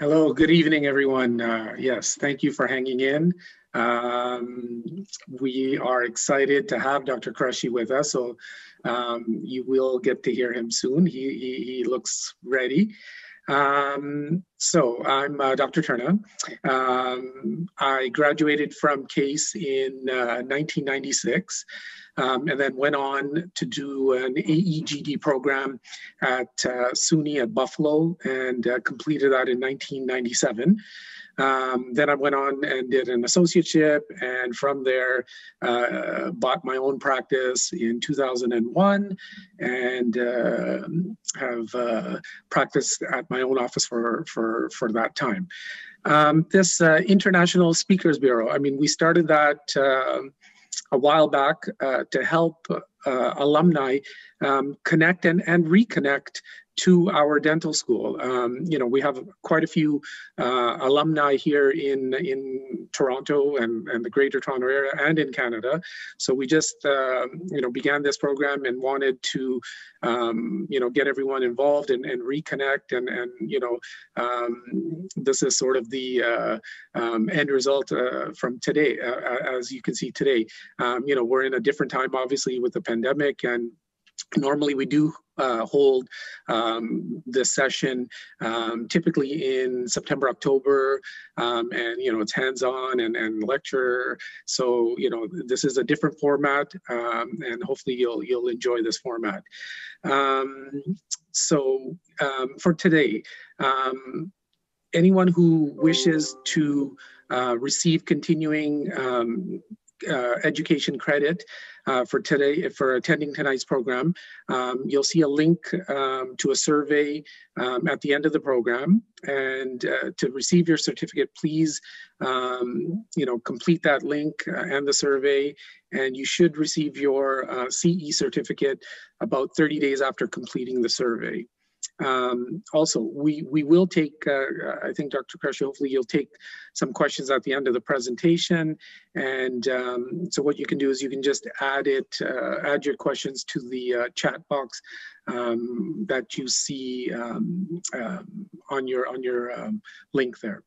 Hello, good evening, everyone. Uh, yes, thank you for hanging in. Um, we are excited to have Dr. Quereshy with us, so um, you will get to hear him soon. He, he, he looks ready. Um, so I'm uh, Dr. Turner. Um, I graduated from CASE in uh, 1996 um, and then went on to do an AEGD program at uh, SUNY at Buffalo and uh, completed that in 1997. Um, then I went on and did an associateship, and from there, uh, bought my own practice in 2001, and uh, have uh, practiced at my own office for for for that time. Um, this uh, International Speakers Bureau, I mean, we started that um, a while back uh, to help uh, alumni um, connect and, and reconnect to our dental school. Um, you know, we have quite a few uh, alumni here in in Toronto and, and the Greater Toronto area and in Canada. So we just uh, you know began this program and wanted to um, you know get everyone involved and, and reconnect and and you know um, this is sort of the uh, um, end result uh, from today. Uh, as you can see today, um, you know we're in a different time, obviously, with the pandemic and Normally, we do uh, hold um, this session um, typically in September, October, um, and you know it's hands-on and, and lecture. So you know this is a different format, um, and hopefully you'll you'll enjoy this format. Um, so um, for today, anyone who wishes to uh, receive continuing uh, education credit uh, for today for attending tonight's program. Um, you'll see a link um, to a survey um, at the end of the program, and uh, to receive your certificate, please, um, you know, complete that link uh, and the survey, and you should receive your uh, CE certificate about 30 days after completing the survey. Um, also, we, we will take, uh, I think Dr. Quereshy, hopefully you'll take some questions at the end of the presentation. And um, so what you can do is you can just add it, uh, add your questions to the uh, chat box um, that you see um, um, on your, on your um, link there.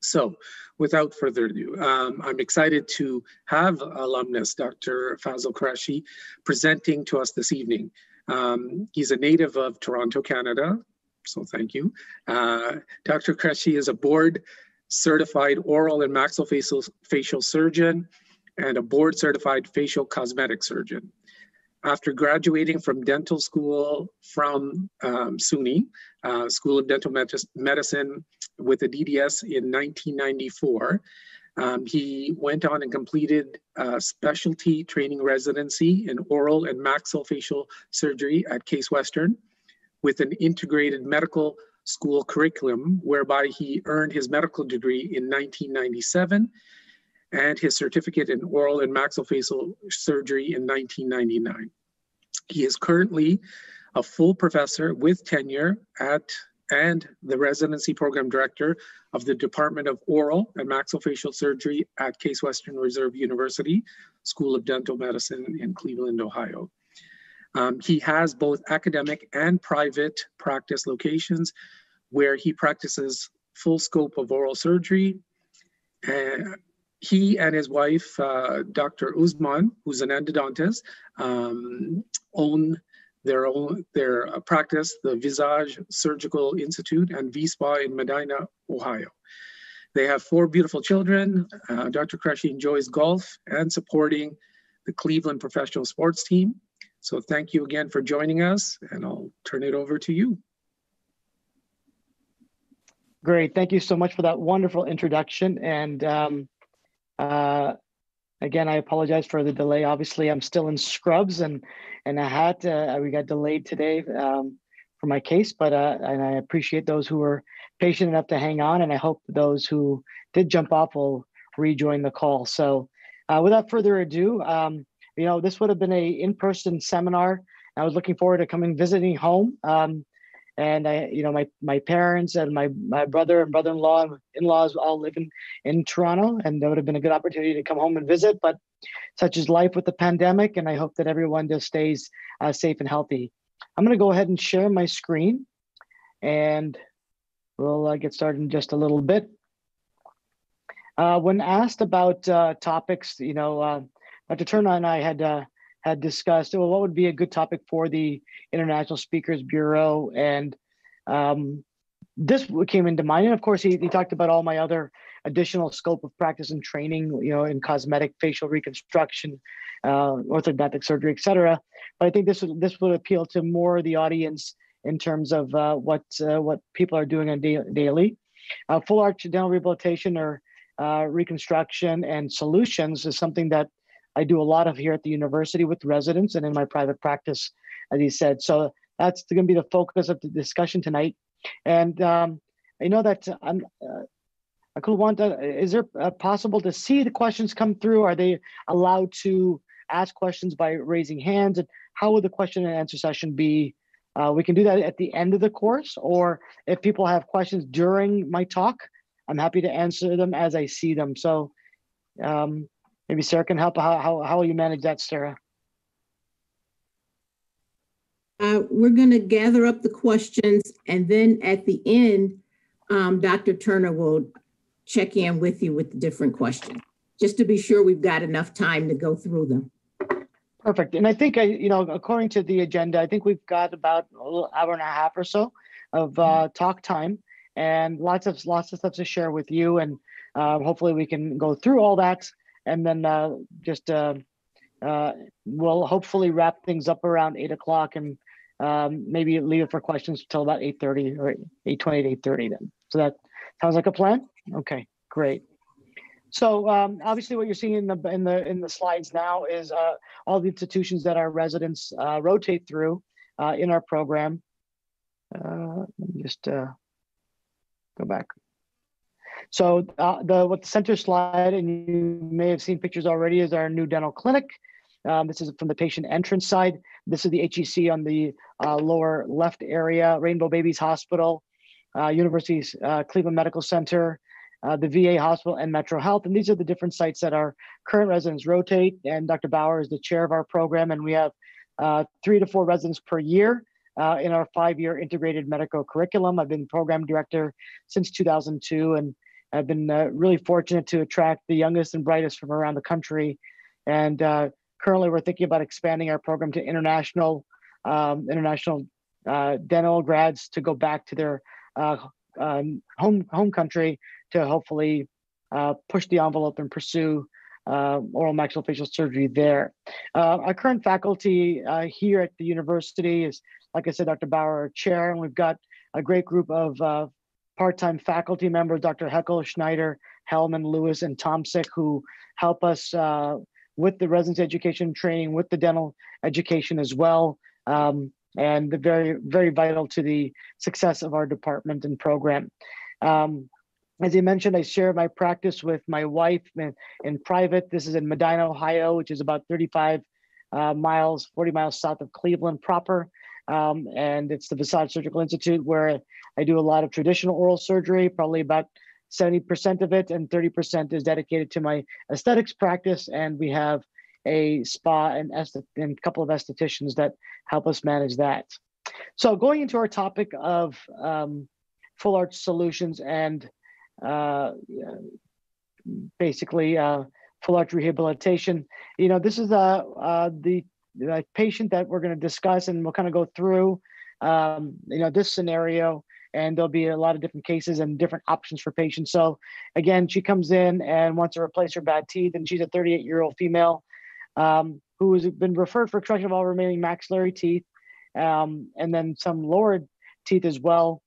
So without further ado, um, I'm excited to have alumnus Dr. Faisal Quereshy presenting to us this evening. Um, he's a native of Toronto, Canada, so thank you. Uh, Dr. Quereshy is a board certified oral and maxillofacial facial surgeon and a board certified facial cosmetic surgeon. After graduating from dental school from um, SUNY, uh, School of Dental Medicine, with a DDS in 1994, um, he went on and completed a specialty training residency in oral and maxillofacial surgery at Case Western with an integrated medical school curriculum whereby he earned his medical degree in 1997 and his certificate in oral and maxillofacial surgery in 1999. He is currently a full professor with tenure at and the residency program director of the Department of Oral and Maxillofacial Surgery at Case Western Reserve University School of Dental Medicine in Cleveland, Ohio. Um, he has both academic and private practice locations where he practices full scope of oral surgery. Uh, he and his wife, uh, Dr. Usman, who's an endodontist, um, own their own their uh, practice, the Visage Surgical Institute and VSPA in Medina, Ohio. They have four beautiful children. Uh, Dr. Quereshy enjoys golf and supporting the Cleveland professional sports team. So thank you again for joining us, and I'll turn it over to you. Great. Thank you so much for that wonderful introduction. And um, uh, Again, I apologize for the delay. Obviously, I'm still in scrubs and and a hat. Uh, we got delayed today um, for my case, but uh, and I appreciate those who were patient enough to hang on, and I hope those who did jump off will rejoin the call. So, uh, without further ado, um, you know, this would have been a in-person seminar. I was looking forward to coming visiting home. Um, and I, you know, my my parents and my my brother and brother-in-law and in-laws all live in in Toronto, and that would have been a good opportunity to come home and visit. But such is life with the pandemic, and I hope that everyone just stays uh, safe and healthy. I'm going to go ahead and share my screen, and we'll uh, get started in just a little bit. Uh, when asked about uh, topics, you know, Dr. Turner and I had uh, had discussed, well, what would be a good topic for the International Speakers Bureau, and um, this came into mind. And of course, he, he talked about all my other additional scope of practice and training, you know, in cosmetic facial reconstruction, uh, orthodontic surgery, etc. But I think this would this would appeal to more of the audience in terms of uh, what uh, what people are doing on da- daily. Uh, full arch dental rehabilitation or uh, reconstruction and solutions is something that I do a lot of here at the university with residents and in my private practice, as he said. So that's going to be the focus of the discussion tonight. And um, I know that I'm. Uh, I could want to, is there uh, possible to see the questions come through? Are they allowed to ask questions by raising hands? And how would the question and answer session be? Uh, we can do that at the end of the course, or if people have questions during my talk, I'm happy to answer them as I see them. So um, maybe Sarah can help. How, how, how will you manage that, Sarah? Uh, we're going to gather up the questions and then at the end, um, Dr. Turner will check in with you with the different questions, just to be sure we've got enough time to go through them. Perfect. And I think, I, you know, according to the agenda, I think we've got about a little hour and a half or so of uh, talk time and lots of lots of stuff to share with you. And uh, hopefully we can go through all that and then uh, just uh, uh, we'll hopefully wrap things up around eight o'clock and um, maybe leave it for questions until about 8.30 or 8.20 to 8.30 then. So that sounds like a plan? Okay, great. So um, obviously what you're seeing in the in the in the slides now is uh, all the institutions that our residents uh, rotate through uh, in our program. Uh, let me just uh, go back. So uh, the what the center slide, and you may have seen pictures already, is our new dental clinic. Um, this is from the patient entrance side. This is the HEC on the lower left area, Rainbow Babies Hospital, University's Cleveland Medical Center, uh, the VA hospital, and Metro Health. And these are the different sites that our current residents rotate. And Dr. Bauer is the chair of our program, and we have uh, three to four residents per year uh, in our five-year integrated medical curriculum. I've been program director since 2002, and I've been uh, really fortunate to attract the youngest and brightest from around the country. And uh, currently, we're thinking about expanding our program to international um, international uh, dental grads to go back to their um, home home country to hopefully uh, push the envelope and pursue uh, oral maxillofacial surgery there. Uh, our current faculty uh, here at the university is, like I said, Dr. Bauer, chair, and we've got a great group of uh, part-time faculty members, Dr. Heckel, Schneider, Hellman, Lewis, and Tomsick, who help us uh, with the residency education training, with the dental education as well. Um, and very, very vital to the success of our department and program. Um, as I mentioned, I share my practice with my wife in, in private. This is in Medina, Ohio, which is about 35 uh, miles, 40 miles south of Cleveland proper. Um, and it's the Visage Surgical Institute where I do a lot of traditional oral surgery, probably about 70% of it, and 30% is dedicated to my aesthetics practice. And we have a spa and, and a couple of estheticians that help us manage that. So going into our topic of um, full arch solutions and uh, basically uh, full arch rehabilitation. You know, this is uh, uh, the, the patient that we're going to discuss, and we'll kind of go through, um, you know, this scenario, and there'll be a lot of different cases and different options for patients. So, again, she comes in and wants to replace her bad teeth, and she's a 38 year old female um, who has been referred for extraction of all remaining maxillary teeth, um, and then some lower teeth as well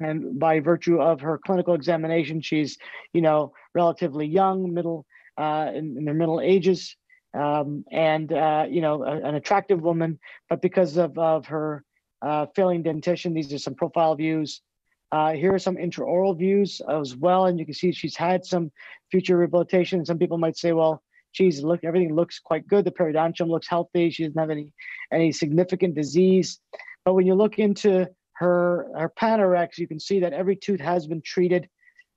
and by virtue of her clinical examination, she's, you know, relatively young, middle, uh, in, in their middle ages, um, and uh, you know, a, an attractive woman. But because of, of her uh, failing dentition, these are some profile views. Uh, here are some intraoral views as well, and you can see she's had some future rehabilitation. Some people might say, well, geez, look, everything looks quite good. The periodontium looks healthy. She doesn't have any any significant disease. But when you look into her her panorex, you can see that every tooth has been treated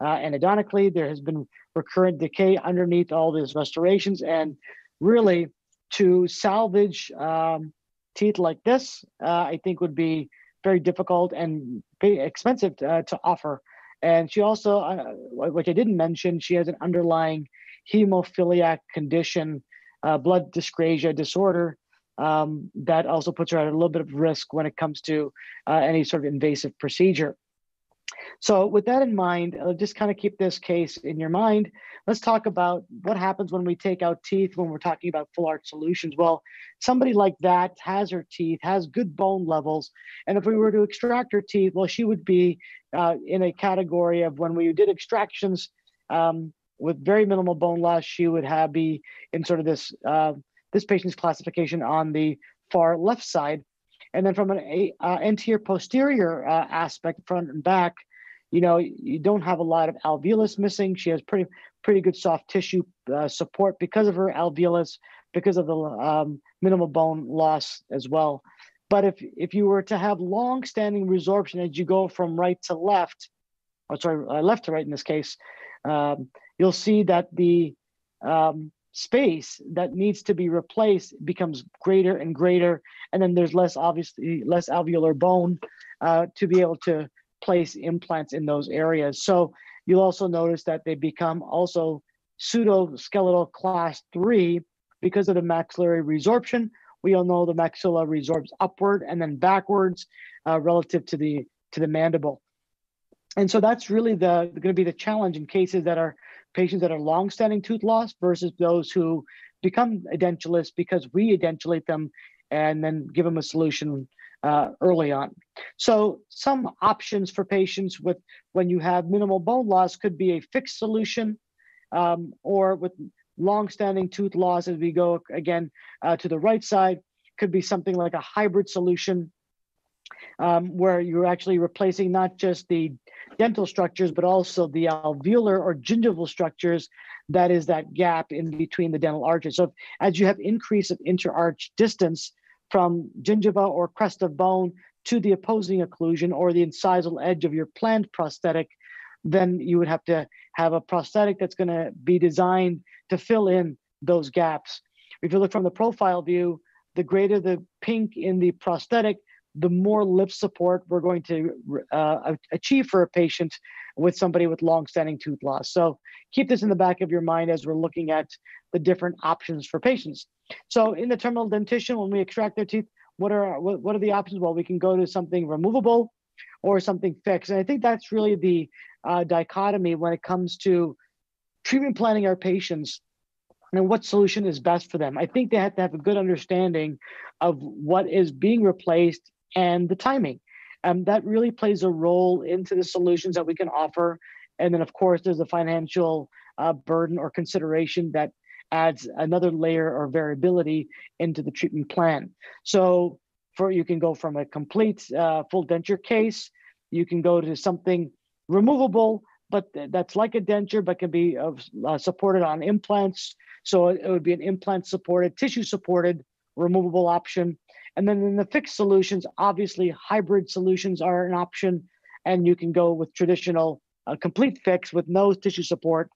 uh, endodontically. There has been recurrent decay underneath all these restorations, and really to salvage um, teeth like this, uh, I think would be very difficult and expensive to, uh, to offer. And she also, uh, which I didn't mention, she has an underlying hemophiliac condition, blood dyscrasia disorder um, that also puts her at a little bit of risk when it comes to uh, any sort of invasive procedure. So with that in mind, uh, just kind of keep this case in your mind. Let's talk about what happens when we take out teeth when we're talking about full arch solutions. Well, somebody like that has her teeth, has good bone levels. And if we were to extract her teeth, well, she would be uh, in a category of when we did extractions um, with very minimal bone loss, she would have be in sort of this, uh, this patient's classification on the far left side. And then from an uh, anterior posterior uh, aspect, front and back, you know, you don't have a lot of alveolus missing. She has pretty pretty good soft tissue uh, support because of her alveolus, because of the um, minimal bone loss as well. But if if you were to have long-standing resorption as you go from right to left, or sorry, uh, left to right in this case, um, you'll see that the um, space that needs to be replaced becomes greater and greater, and then there's less obviously less alveolar bone uh, to be able to place implants in those areas. So you'll also notice that they become also pseudoskeletal class three because of the maxillary resorption. We all know the maxilla resorbs upward and then backwards uh, relative to the to the mandible. And so that's really the going to be the challenge in cases that are patients that are long-standing tooth loss versus those who become edentulous because we edentulate them and then give them a solution uh, early on. So some options for patients with when you have minimal bone loss could be a fixed solution um, or with long-standing tooth loss as we go again uh, to the right side could be something like a hybrid solution um, where you're actually replacing not just the dental structures but also the alveolar or gingival structures that is that gap in between the dental arches so as you have increase of interarch distance from gingiva or crest of bone to the opposing occlusion or the incisal edge of your planned prosthetic, then you would have to have a prosthetic that's going to be designed to fill in those gaps. If you look from the profile view, the greater the pink in the prosthetic, the more lip support we're going to uh, achieve for a patient with somebody with long-standing tooth loss. So keep this in the back of your mind as we're looking at the different options for patients. So in the terminal dentition, when we extract their teeth, what are what, what are the options? Well, we can go to something removable or something fixed. And I think that's really the uh, dichotomy when it comes to treatment planning our patients and what solution is best for them. I think they have to have a good understanding of what is being replaced and the timing. Um, that really plays a role into the solutions that we can offer. And then, of course, there's a financial uh, burden or consideration that adds another layer or variability into the treatment plan. So for you can go from a complete uh, full denture case, you can go to something removable, but that's like a denture, but can be uh, supported on implants. So it would be an implant supported, tissue supported, removable option. And then in the fixed solutions, obviously hybrid solutions are an option, and you can go with traditional uh, complete fix with no tissue support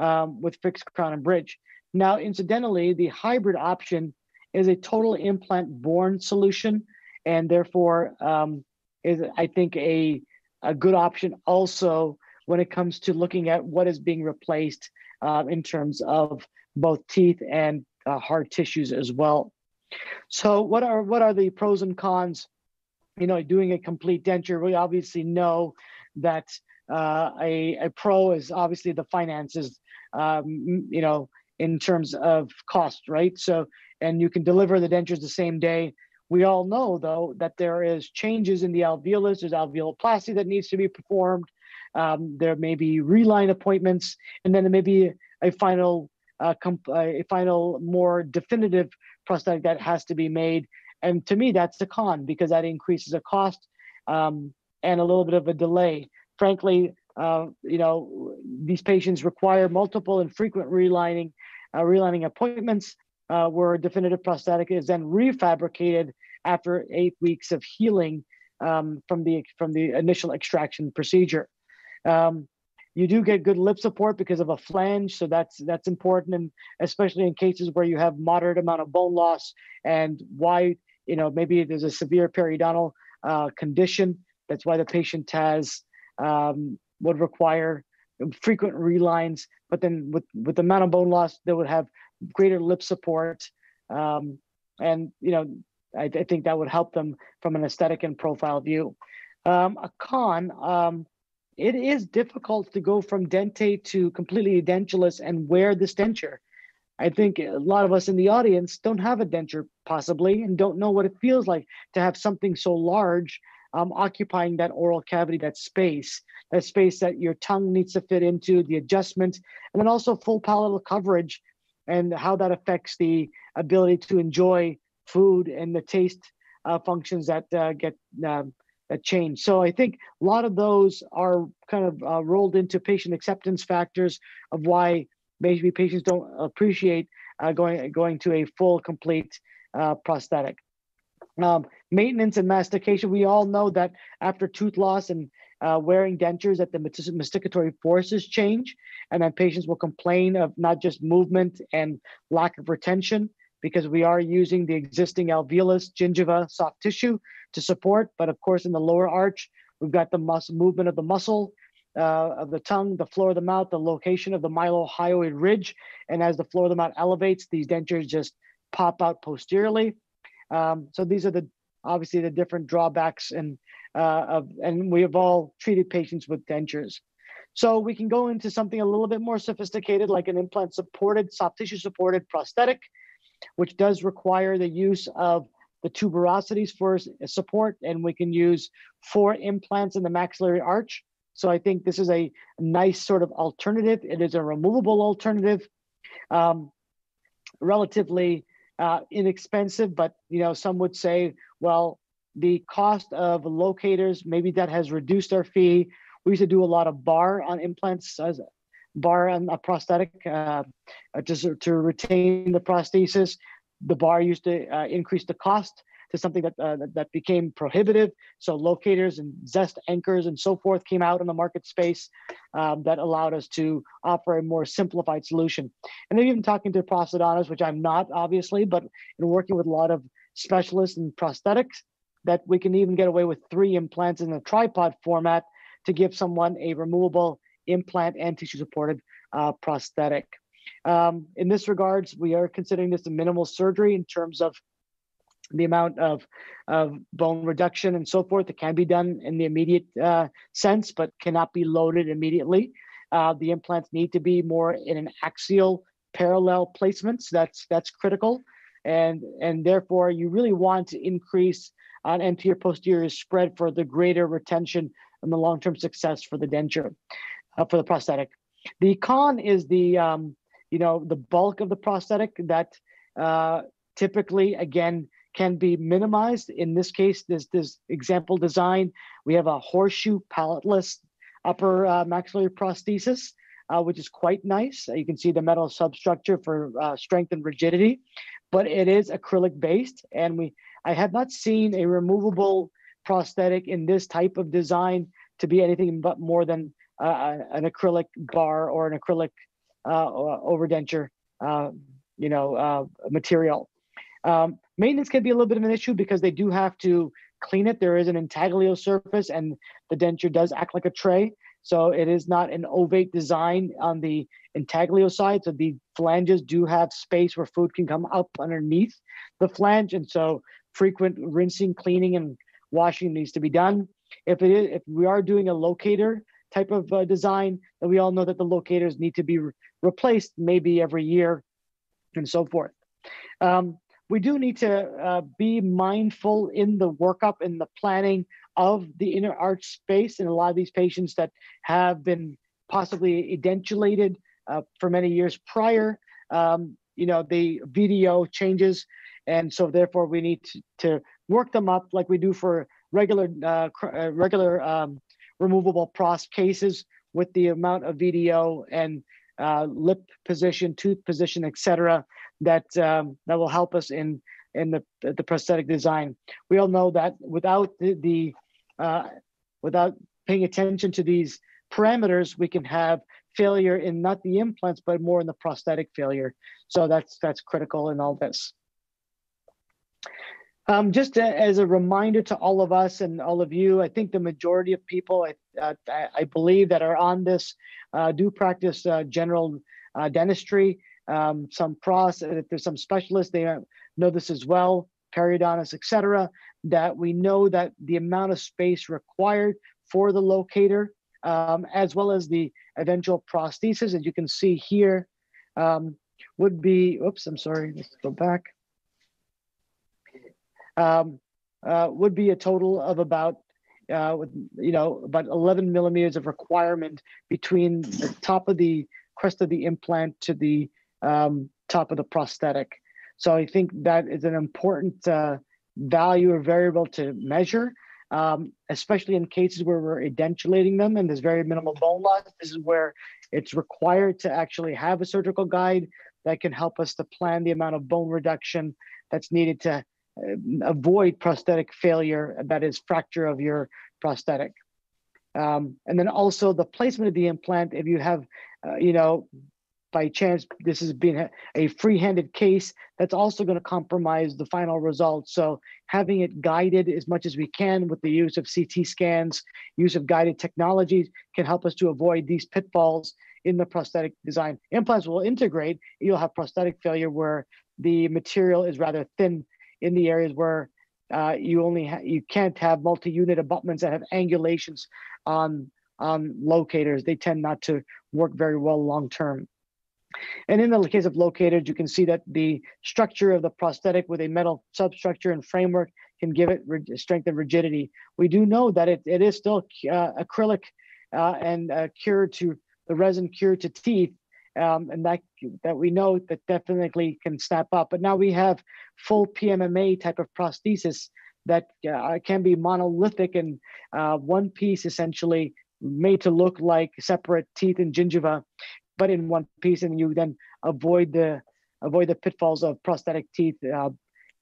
um, with fixed crown and bridge. Now, incidentally, the hybrid option is a total implant borne solution, and therefore um, is, I think, a, a good option also when it comes to looking at what is being replaced uh, in terms of both teeth and uh, hard tissues as well. So, what are what are the pros and cons? You know, doing a complete denture. We obviously know that uh, a, a pro is obviously the finances. Um, you know, in terms of cost, right? So, and you can deliver the dentures the same day. We all know, though, that there is changes in the alveolus. There's alveoloplasty that needs to be performed. Um, there may be reline appointments, and then there may be a final, uh, a final more definitive prosthetic that has to be made. And to me, that's a con because that increases a cost um, and a little bit of a delay. Frankly, uh, you know, these patients require multiple and frequent relining, uh, relining appointments uh, where a definitive prosthetic is then refabricated after eight weeks of healing um, from the from the initial extraction procedure. Um, you do get good lip support because of a flange, so that's that's important, and especially in cases where you have moderate amount of bone loss and why you know maybe there's a severe periodontal uh, condition. That's why the patient has um, would require frequent relines. But then with with the amount of bone loss, they would have greater lip support, um, and you know I, I, think that would help them from an aesthetic and profile view. Um, a con, um, it is difficult to go from dentate to completely edentulous and wear this denture. I think a lot of us in the audience don't have a denture possibly and don't know what it feels like to have something so large um, occupying that oral cavity, that space, that space that your tongue needs to fit into, the adjustment, and then also full palatal coverage and how that affects the ability to enjoy food and the taste uh, functions that uh, get um, that change. So I think a lot of those are kind of uh, rolled into patient acceptance factors of why maybe patients don't appreciate uh, going going to a full complete uh, prosthetic. Um, maintenance and mastication. We all know that after tooth loss and uh, wearing dentures, that the masticatory forces change, and then patients will complain of not just movement and lack of retention because we are using the existing alveolus, gingiva, soft tissue to support. But of course, in the lower arch, we've got the muscle movement of the muscle, uh, of the tongue, the floor of the mouth, the location of the mylohyoid ridge. And as the floor of the mouth elevates, these dentures just pop out posteriorly. Um, so these are the obviously the different drawbacks and uh, of, and we have all treated patients with dentures. So we can go into something a little bit more sophisticated, like an implant supported, soft tissue supported prosthetic, which does require the use of the tuberosities for support, and we can use four implants in the maxillary arch. So I think this is a nice sort of alternative. It is a removable alternative, um, relatively uh, inexpensive, but you know some would say, well, the cost of locators maybe that has reduced our fee. We used to do a lot of bar on implants bar on a prosthetic uh, just to retain the prosthesis. The bar used to uh, increase the cost to something that, uh, that became prohibitive. So locators and zest anchors and so forth came out in the market space um, that allowed us to offer a more simplified solution. And then even talking to prosthodontists, which I'm not obviously, but in working with a lot of specialists in prosthetics, that we can even get away with three implants in a tripod format to give someone a removable implant and tissue supported uh, prosthetic. Um, in this regards, we are considering this a minimal surgery in terms of the amount of, of bone reduction and so forth that can be done in the immediate uh, sense, but cannot be loaded immediately. Uh, the implants need to be more in an axial parallel placements. That's that's critical, and and therefore you really want to increase on anterior posterior spread for the greater retention and the long-term success for the denture, uh, for the prosthetic. The con is the, um, you know, the bulk of the prosthetic that uh, typically, again, can be minimized. In this case, this, this example design, we have a horseshoe palateless upper uh, maxillary prosthesis, uh, which is quite nice. You can see the metal substructure for uh, strength and rigidity, but it is acrylic based. And we, I have not seen a removable prosthetic in this type of design to be anything but more than uh, an acrylic bar or an acrylic uh, overdenture, uh, you know, uh, material. Um, maintenance can be a little bit of an issue because they do have to clean it. There is an intaglio surface and the denture does act like a tray. So it is not an ovate design on the intaglio side. So the flanges do have space where food can come up underneath the flange. And so frequent rinsing, cleaning, and washing needs to be done. If it is, if we are doing a locator type of uh, design, then we all know that the locators need to be re replaced maybe every year and so forth. Um, we do need to uh, be mindful in the workup and the planning of the inner arch space. And a lot of these patients that have been possibly edentulated uh, for many years prior, um, you know, the VDO changes. And so therefore we need to, to work them up like we do for regular, uh, uh regular um, removable pros cases with the amount of VDO and uh, lip position, tooth position, etc that um, that will help us in in the the prosthetic design. We all know that without the, the uh, without paying attention to these parameters, we can have failure in not the implants, but more in the prosthetic failure. So that's that's critical in all this. Um, just a, as a reminder to all of us and all of you, I think the majority of people, I, uh, I believe, that are on this uh, do practice uh, general uh, dentistry. Um, some pros, if there's some specialists, they know this as well, periodontists, etc. That we know that the amount of space required for the locator, um, as well as the eventual prosthesis, as you can see here, um, would be. Oops, I'm sorry. Let's go back um, uh, would be a total of about uh, you know about 11 millimeters of requirement between the top of the crest of the implant to the um, top of the prosthetic. So I think that is an important uh, value or variable to measure, um, especially in cases where we're edentulating them and there's very minimal bone loss. This is where it's required to actually have a surgical guide that can help us to plan the amount of bone reduction that's needed to avoid prosthetic failure, that is fracture of your prosthetic. Um, and then also the placement of the implant, if you have, uh, you know, by chance, this has been a, free-handed case, that's also gonna compromise the final result. So having it guided as much as we can with the use of CT scans, use of guided technologies can help us to avoid these pitfalls in the prosthetic design. Implants will integrate, you'll have prosthetic failure where the material is rather thin in the areas where uh, you only you can't have multi-unit abutments that have angulations on on locators. They tend not to work very well long term. And in the case of locators, you can see that the structure of the prosthetic with a metal substructure and framework can give it strength and rigidity. We do know that it, it is still uh, acrylic uh, and uh, cured to the resin cured to teeth, um, and that that we know that definitely can snap up. But now we have full PMMA type of prosthesis that uh, can be monolithic and uh, one piece essentially made to look like separate teeth and gingiva, but in one piece, and you then avoid the avoid the pitfalls of prosthetic teeth uh,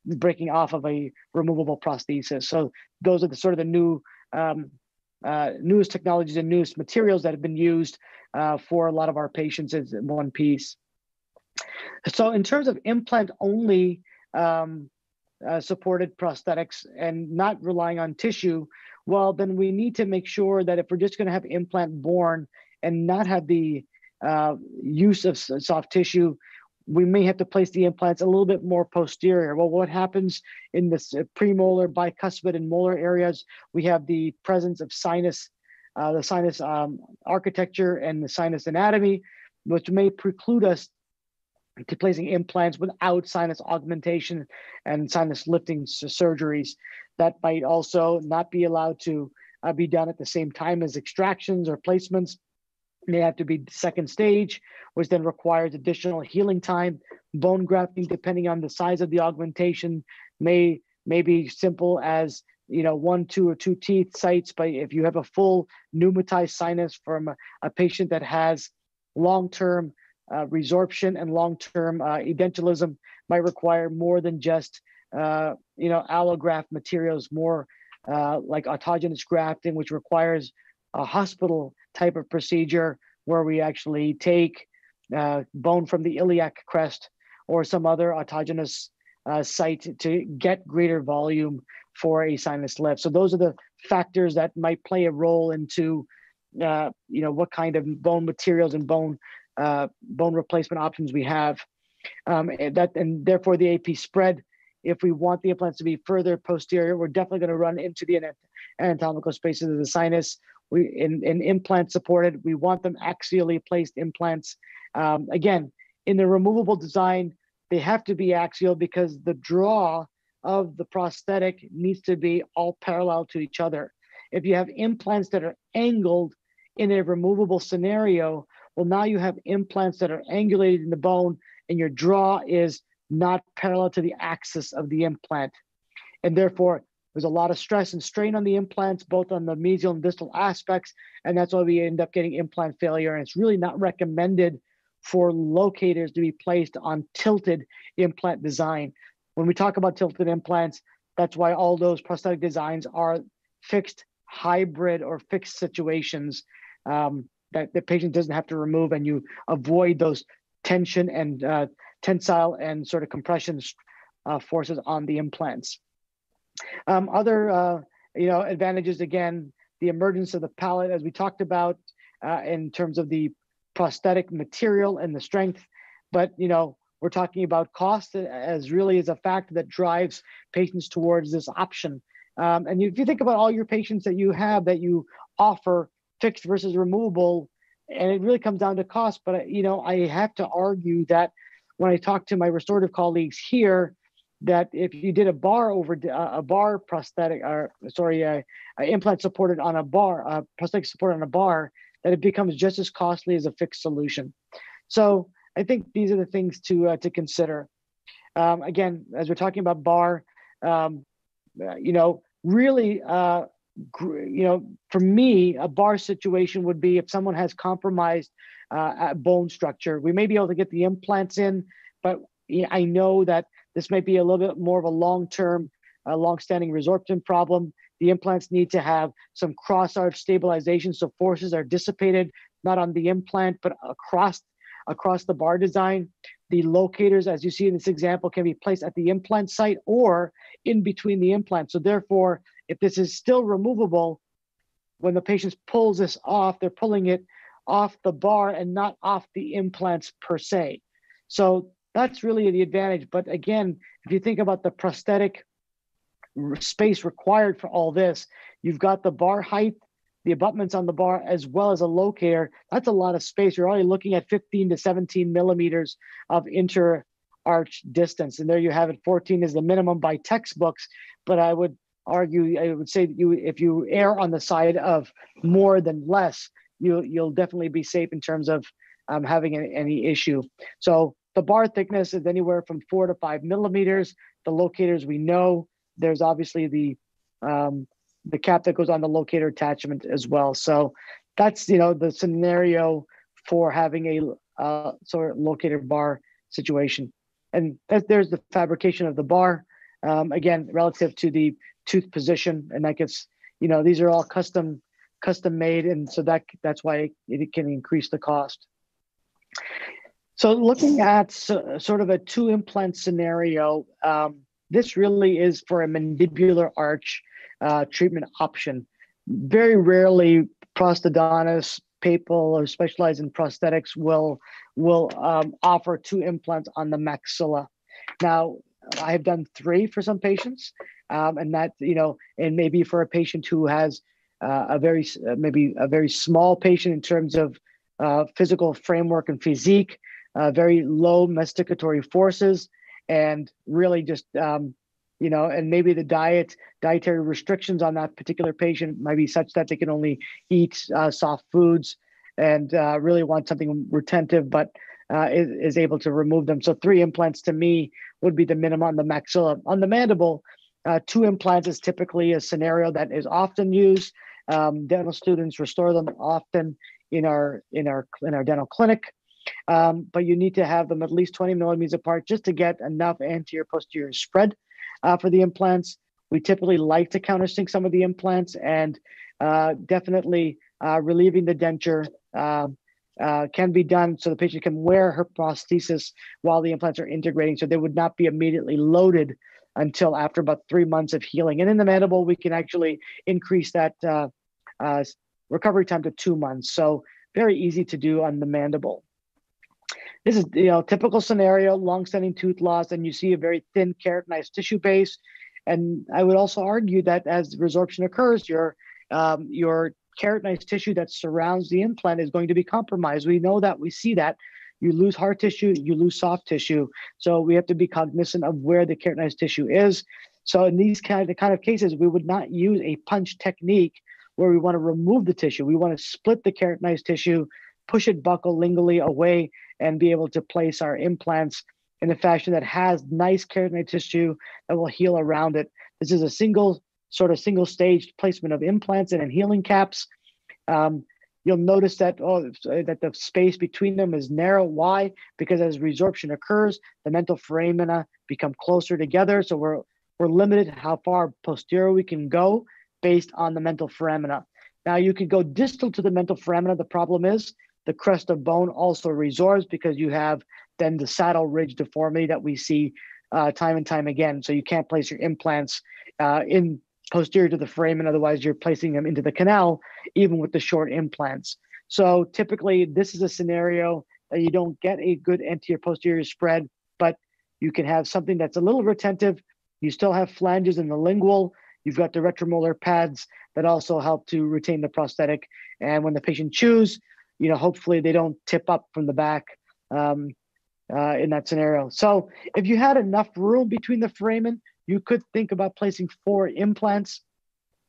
breaking off of a removable prosthesis. So those are the sort of the new um, uh, newest technologies and newest materials that have been used uh, for a lot of our patients is one piece. So in terms of implant only um, uh, supported prosthetics and not relying on tissue, well, then we need to make sure that if we're just gonna have implant borne and not have the uh, use of soft tissue, we may have to place the implants a little bit more posterior. Well, what happens in the uh, premolar, bicuspid, and molar areas? We have the presence of sinus, uh, the sinus um, architecture and the sinus anatomy, which may preclude us to placing implants without sinus augmentation and sinus lifting surgeries. That might also not be allowed to uh, be done at the same time as extractions or placements may have to be second stage, which then requires additional healing time. Bone grafting, depending on the size of the augmentation, may may be simple as you know one, two, or two teeth sites. But if you have a full pneumatized sinus from a, a patient that has long-term uh, resorption and long-term uh, edentulism, might require more than just uh, you know allograft materials, more uh, like autogenous grafting, which requires a hospital type of procedure where we actually take uh, bone from the iliac crest or some other autogenous uh, site to get greater volume for a sinus lift. So those are the factors that might play a role into, you know, what kind of bone materials and bone uh, bone replacement options we have. Um, and that and therefore the AP spread. If we want the implants to be further posterior, we're definitely going to run into the anatomical spaces of the sinus we in, in implant supported we want them axially placed implants um, again in the removable design they have to be axial because the draw of the prosthetic needs to be all parallel to each other if you have implants that are angled in a removable scenario well now you have implants that are angulated in the bone and your draw is not parallel to the axis of the implant and therefore there's a lot of stress and strain on the implants, both on the mesial and distal aspects, and that's why we end up getting implant failure. And it's really not recommended for locators to be placed on tilted implant design. When we talk about tilted implants, that's why all those prosthetic designs are fixed hybrid or fixed situations um, that the patient doesn't have to remove and you avoid those tension and uh, tensile and sort of compression uh, forces on the implants. Um, other, uh, you know, advantages again, the emergence of the palate, as we talked about, uh, in terms of the prosthetic material and the strength. But you know, we're talking about cost as really as a factor that drives patients towards this option. Um, and if you think about all your patients that you have that you offer fixed versus removable, and it really comes down to cost. But you know, I have to argue that when I talk to my restorative colleagues here, that if you did a bar over uh, a bar prosthetic or sorry, implant supported on a bar, a prosthetic supported on a bar, that it becomes just as costly as a fixed solution. So I think these are the things to uh, to consider. Um, again, as we're talking about bar, um, you know, really, uh, you know, for me, a bar situation would be if someone has compromised uh, bone structure. We may be able to get the implants in, but I know that this might be a little bit more of a long-term, uh, long-standing resorption problem. The implants need to have some cross-arch stabilization, so forces are dissipated not on the implant but across across the bar design. The locators, as you see in this example, can be placed at the implant site or in between the implants. So therefore, if this is still removable, when the patient pulls this off, they're pulling it off the bar and not off the implants per se. So that's really the advantage. But again, if you think about the prosthetic space required for all this, you've got the bar height, the abutments on the bar, as well as a locator. That's a lot of space. You're only looking at 15 to 17 millimeters of inter arch distance. And there you have it. 14 is the minimum by textbooks. But I would argue, I would say that you, if you err on the side of more than less, you, you'll definitely be safe in terms of um, having any, any issue. So the bar thickness is anywhere from four to five millimeters. The locators we know there's obviously the um, the cap that goes on the locator attachment as well. So that's you know the scenario for having a uh, sort of locator bar situation. And there's the fabrication of the bar. Um, again, relative to the tooth position, and that gets you know these are all custom custom made, and so that that's why it can increase the cost. So looking at so, sort of a two implant scenario, um, this really is for a mandibular arch uh, treatment option. Very rarely prosthodontists, people who specialize in prosthetics will will um, offer two implants on the maxilla. Now, I have done three for some patients, um, and that you know, and maybe for a patient who has uh, a very uh, maybe a very small patient in terms of uh, physical framework and physique, uh, very low masticatory forces, and really just um, you know, and maybe the diet dietary restrictions on that particular patient might be such that they can only eat uh, soft foods and uh, really want something retentive, but is, is, able to remove them. So three implants to me would be the minimum on the maxilla. On the mandible, uh, two implants is typically a scenario that is often used. Um, dental students restore them often in our in our in our dental clinic. Um, but you need to have them at least 20 millimeters apart just to get enough anterior posterior spread uh, for the implants. We typically like to countersink some of the implants and uh, definitely uh, relieving the denture um, uh, can be done so the patient can wear her prosthesis while the implants are integrating so they would not be immediately loaded until after about three months of healing. And in the mandible, we can actually increase that uh, uh, recovery time to two months. So very easy to do on the mandible. This is you know typical scenario, long-standing tooth loss, and you see a very thin keratinized tissue base. And I would also argue that as resorption occurs, your um, your keratinized tissue that surrounds the implant is going to be compromised. We know that. We see that. You lose hard tissue, you lose soft tissue. So we have to be cognizant of where the keratinized tissue is. So in these kind of, the kind of cases, we would not use a punch technique where we want to remove the tissue. We want to split the keratinized tissue, push it buccal lingually away, and be able to place our implants in a fashion that has nice keratinized tissue that will heal around it. This is a single sort of single staged placement of implants and healing caps. Um, you'll notice that oh, that the space between them is narrow. Why? Because as resorption occurs, the mental foramina become closer together. So we're we're limited how far posterior we can go based on the mental foramina. Now you could go distal to the mental foramina. The problem is the crest of bone also resorbs because you have then the saddle ridge deformity that we see uh, time and time again. So you can't place your implants uh, in posterior to the frame, and otherwise you're placing them into the canal, even with the short implants. So typically, this is a scenario that you don't get a good anterior posterior spread, but you can have something that's a little retentive. You still have flanges in the lingual. You've got the retromolar pads that also help to retain the prosthetic. And when the patient chews, you know, hopefully they don't tip up from the back um, uh, in that scenario. So if you had enough room between the foramen, you could think about placing four implants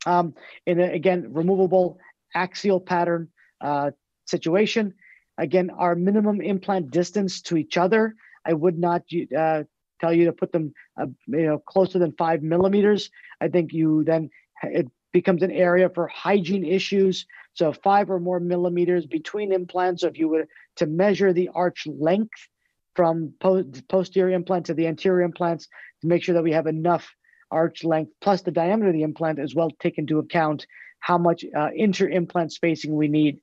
um, in a, again removable axial pattern uh, situation. Again, our minimum implant distance to each other, I would not uh, tell you to put them uh, you know closer than five millimeters. I think you then it becomes an area for hygiene issues. So five or more millimeters between implants. So if you were to measure the arch length from po posterior implant to the anterior implants to make sure that we have enough arch length plus the diameter of the implant as well take into account how much uh, inter-implant spacing we need.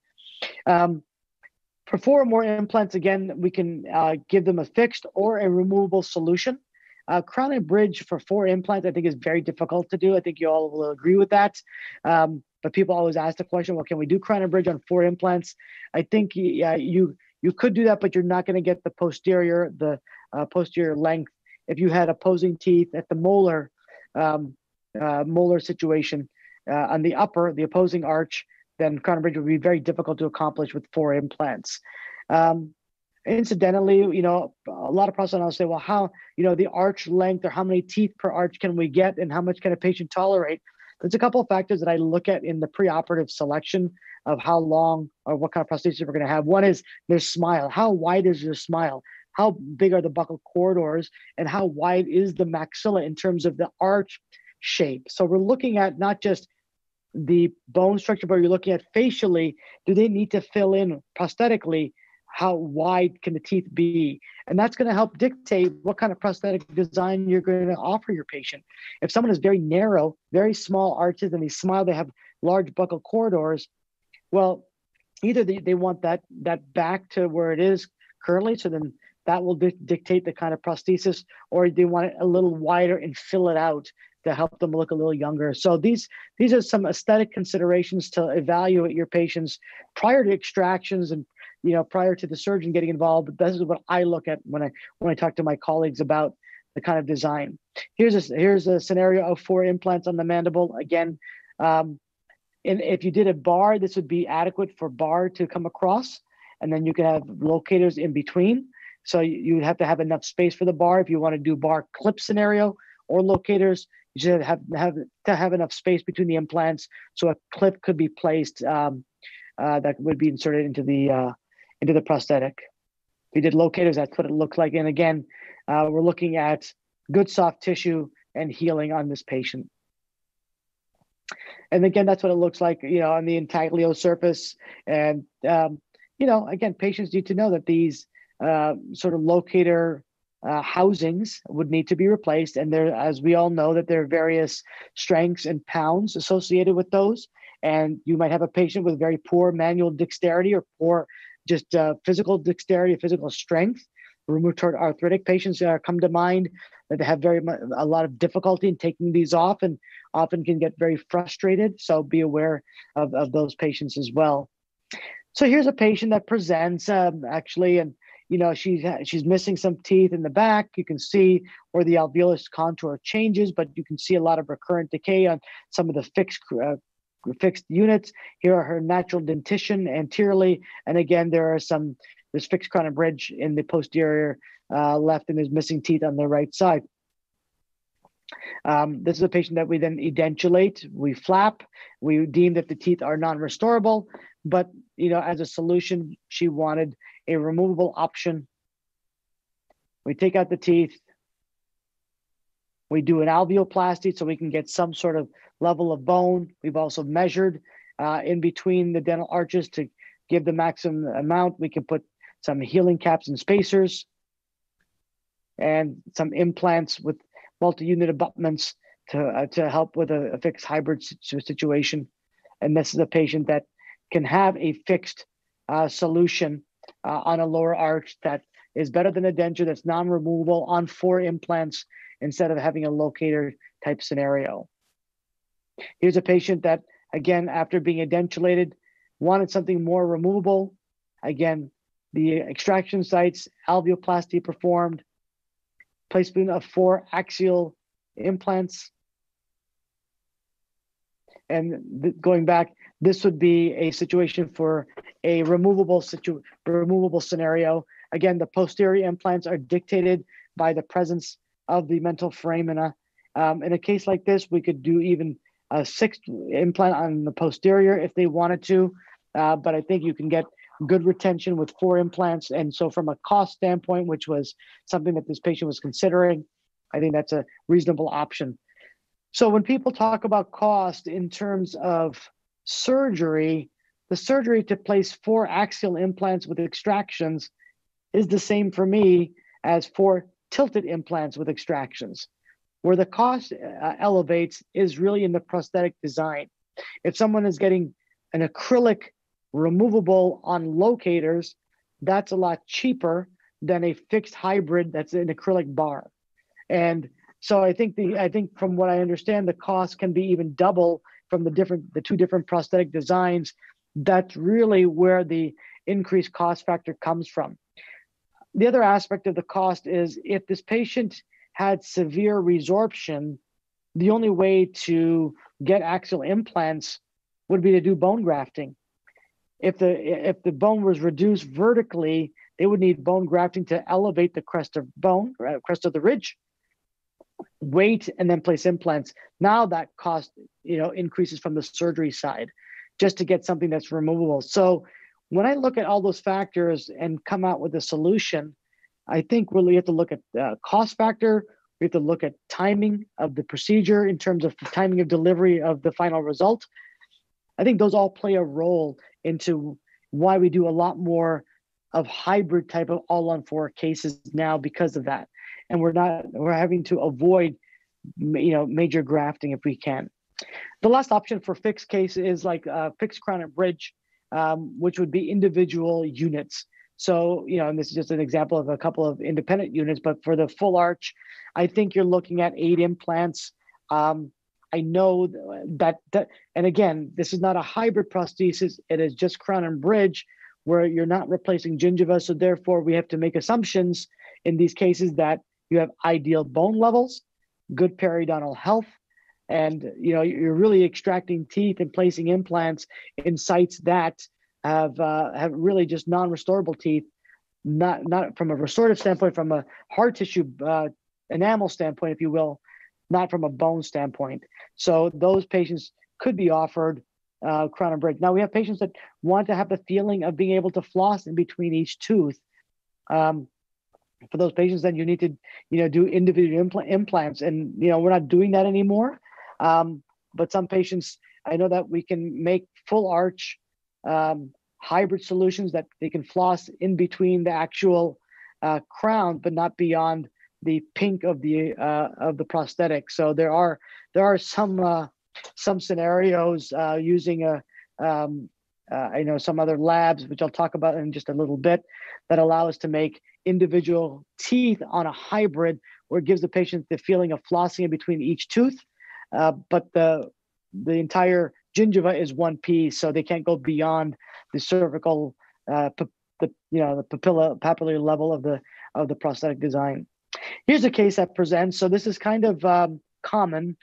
Um, for four or more implants, again, we can uh, give them a fixed or a removable solution. Uh, crown and bridge for four implants, I think, is very difficult to do. I think you all will agree with that. Um, but people always ask the question, well, can we do crown and bridge on four implants? I think yeah, you you could do that, but you're not going to get the posterior, the uh, posterior length. If you had opposing teeth at the molar, um, uh, molar situation uh, on the upper, the opposing arch, then crown bridge would be very difficult to accomplish with four implants. Um, incidentally, you know, a lot of prosthodontists say, well, how, you know, the arch length or how many teeth per arch can we get and how much can a patient tolerate? There's a couple of factors that I look at in the preoperative selection of how long or what kind of prosthesis we're going to have. One is their smile. How wide is your smile? How big are the buccal corridors? And how wide is the maxilla in terms of the arch shape? So we're looking at not just the bone structure, but you're looking at facially, do they need to fill in prosthetically? How wide can the teeth be? And that's going to help dictate what kind of prosthetic design you're going to offer your patient. If someone is very narrow, very small arches, and they smile, they have large buccal corridors, well, either they, they want that that back to where it is currently, so then that will di- dictate the kind of prosthesis, or they want it a little wider and fill it out to help them look a little younger. So these these are some aesthetic considerations to evaluate your patients prior to extractions and you know prior to the surgeon getting involved. But this is what I look at when I when I talk to my colleagues about the kind of design. Here's a here's a scenario of four implants on the mandible. Again, um, and if you did a bar, this would be adequate for bar to come across, and then you can have locators in between. So you would have to have enough space for the bar if you want to do bar clip scenario or locators. You should have, have to have enough space between the implants so a clip could be placed um, uh, that would be inserted into the uh, into the prosthetic. You did locators, that's what it looked like. And again, uh, we're looking at good soft tissue and healing on this patient. And again, that's what it looks like, you know, on the intaglio surface. And, um, you know, again, patients need to know that these uh, sort of locator uh, housings would need to be replaced. And there, as we all know, that there are various strengths and pounds associated with those. And you might have a patient with very poor manual dexterity or poor just uh, physical dexterity, physical strength. Rheumatoid arthritic patients uh, come to mind that they have very much, a lot of difficulty in taking these off and often can get very frustrated. So be aware of, of those patients as well. So here's a patient that presents um, actually, and you know she's she's missing some teeth in the back. You can see where the alveolus contour changes, but you can see a lot of recurrent decay on some of the fixed uh, fixed units. Here are her natural dentition anteriorly, and again there are some there's fixed crown and bridge in the posterior uh, left, and there's missing teeth on the right side. Um, this is a patient that we then edentulate, we flap, we deem that the teeth are non-restorable, but you know, as a solution, she wanted a removable option. We take out the teeth, we do an alveoplasty so we can get some sort of level of bone. We've also measured uh, in between the dental arches to give the maximum amount. We can put some healing caps and spacers and some implants with multi-unit abutments to, uh, to help with a, a, fixed hybrid situation. And this is a patient that can have a fixed uh, solution uh, on a lower arch that is better than a denture that's non-removable on four implants instead of having a locator type scenario. Here's a patient that, again, after being edentulated, wanted something more removable. Again, the extraction sites, alveoplasty performed, placement of four axial implants. And going back, this would be a situation for a removable situ removable scenario. Again, the posterior implants are dictated by the presence of the mental foramina. Um, in a case like this, we could do even a sixth implant on the posterior if they wanted to, uh, but I think you can get good retention with four implants. And so from a cost standpoint, which was something that this patient was considering, I think that's a reasonable option. So when people talk about cost in terms of surgery, the surgery to place four axial implants with extractions is the same for me as four tilted implants with extractions. Where the cost uh, elevates is really in the prosthetic design. If someone is getting an acrylic removable on locators, that's a lot cheaper than a fixed hybrid that's an acrylic bar. And so I think the I think from what I understand, the cost can be even double from the different the two different prosthetic designs. That's really where the increased cost factor comes from. The other aspect of the cost is if this patient had severe resorption, the only way to get axial implants would be to do bone grafting. If the if the bone was reduced vertically, they would need bone grafting to elevate the crest of bone, crest of the ridge, wait, and then place implants. Now that cost, you know, increases from the surgery side, just to get something that's removable. So when I look at all those factors and come out with a solution, I think really you have to look at uh, cost factor. We have to look at timing of the procedure in terms of the timing of delivery of the final result. I think those all play a role into why we do a lot more of hybrid type of all on four cases now because of that. And we're not we're having to avoid you know major grafting if we can. The last option for fixed case is like uh, fixed crown and bridge, um, which would be individual units. So, you know, and this is just an example of a couple of independent units, but for the full arch, I think you're looking at eight implants. Um, I know that, that, and again, this is not a hybrid prosthesis. It is just crown and bridge where you're not replacing gingiva. So therefore we have to make assumptions in these cases that you have ideal bone levels, good periodontal health, and you know you're really extracting teeth and placing implants in sites that have uh, have really just non-restorable teeth, not not from a restorative standpoint, from a hard tissue uh, enamel standpoint, if you will, not from a bone standpoint. So those patients could be offered uh, crown and bridge. Now we have patients that want to have the feeling of being able to floss in between each tooth. Um, for those patients, then you need to, you know, do individual impl- implants, and you know we're not doing that anymore. Um, but some patients, I know that we can make full arch um, hybrid solutions that they can floss in between the actual uh, crown, but not beyond the pink of the uh, of the prosthetic. So there are there are some uh, some scenarios uh, using a um, uh, I know some other labs, which I'll talk about in just a little bit, that allow us to make individual teeth on a hybrid, where it gives the patient the feeling of flossing in between each tooth, uh, but the the entire gingiva is one piece, so they can't go beyond the cervical, uh, the you know the papilla papillary level of the of the prosthetic design. Here's a case that presents. So this is kind of um, common.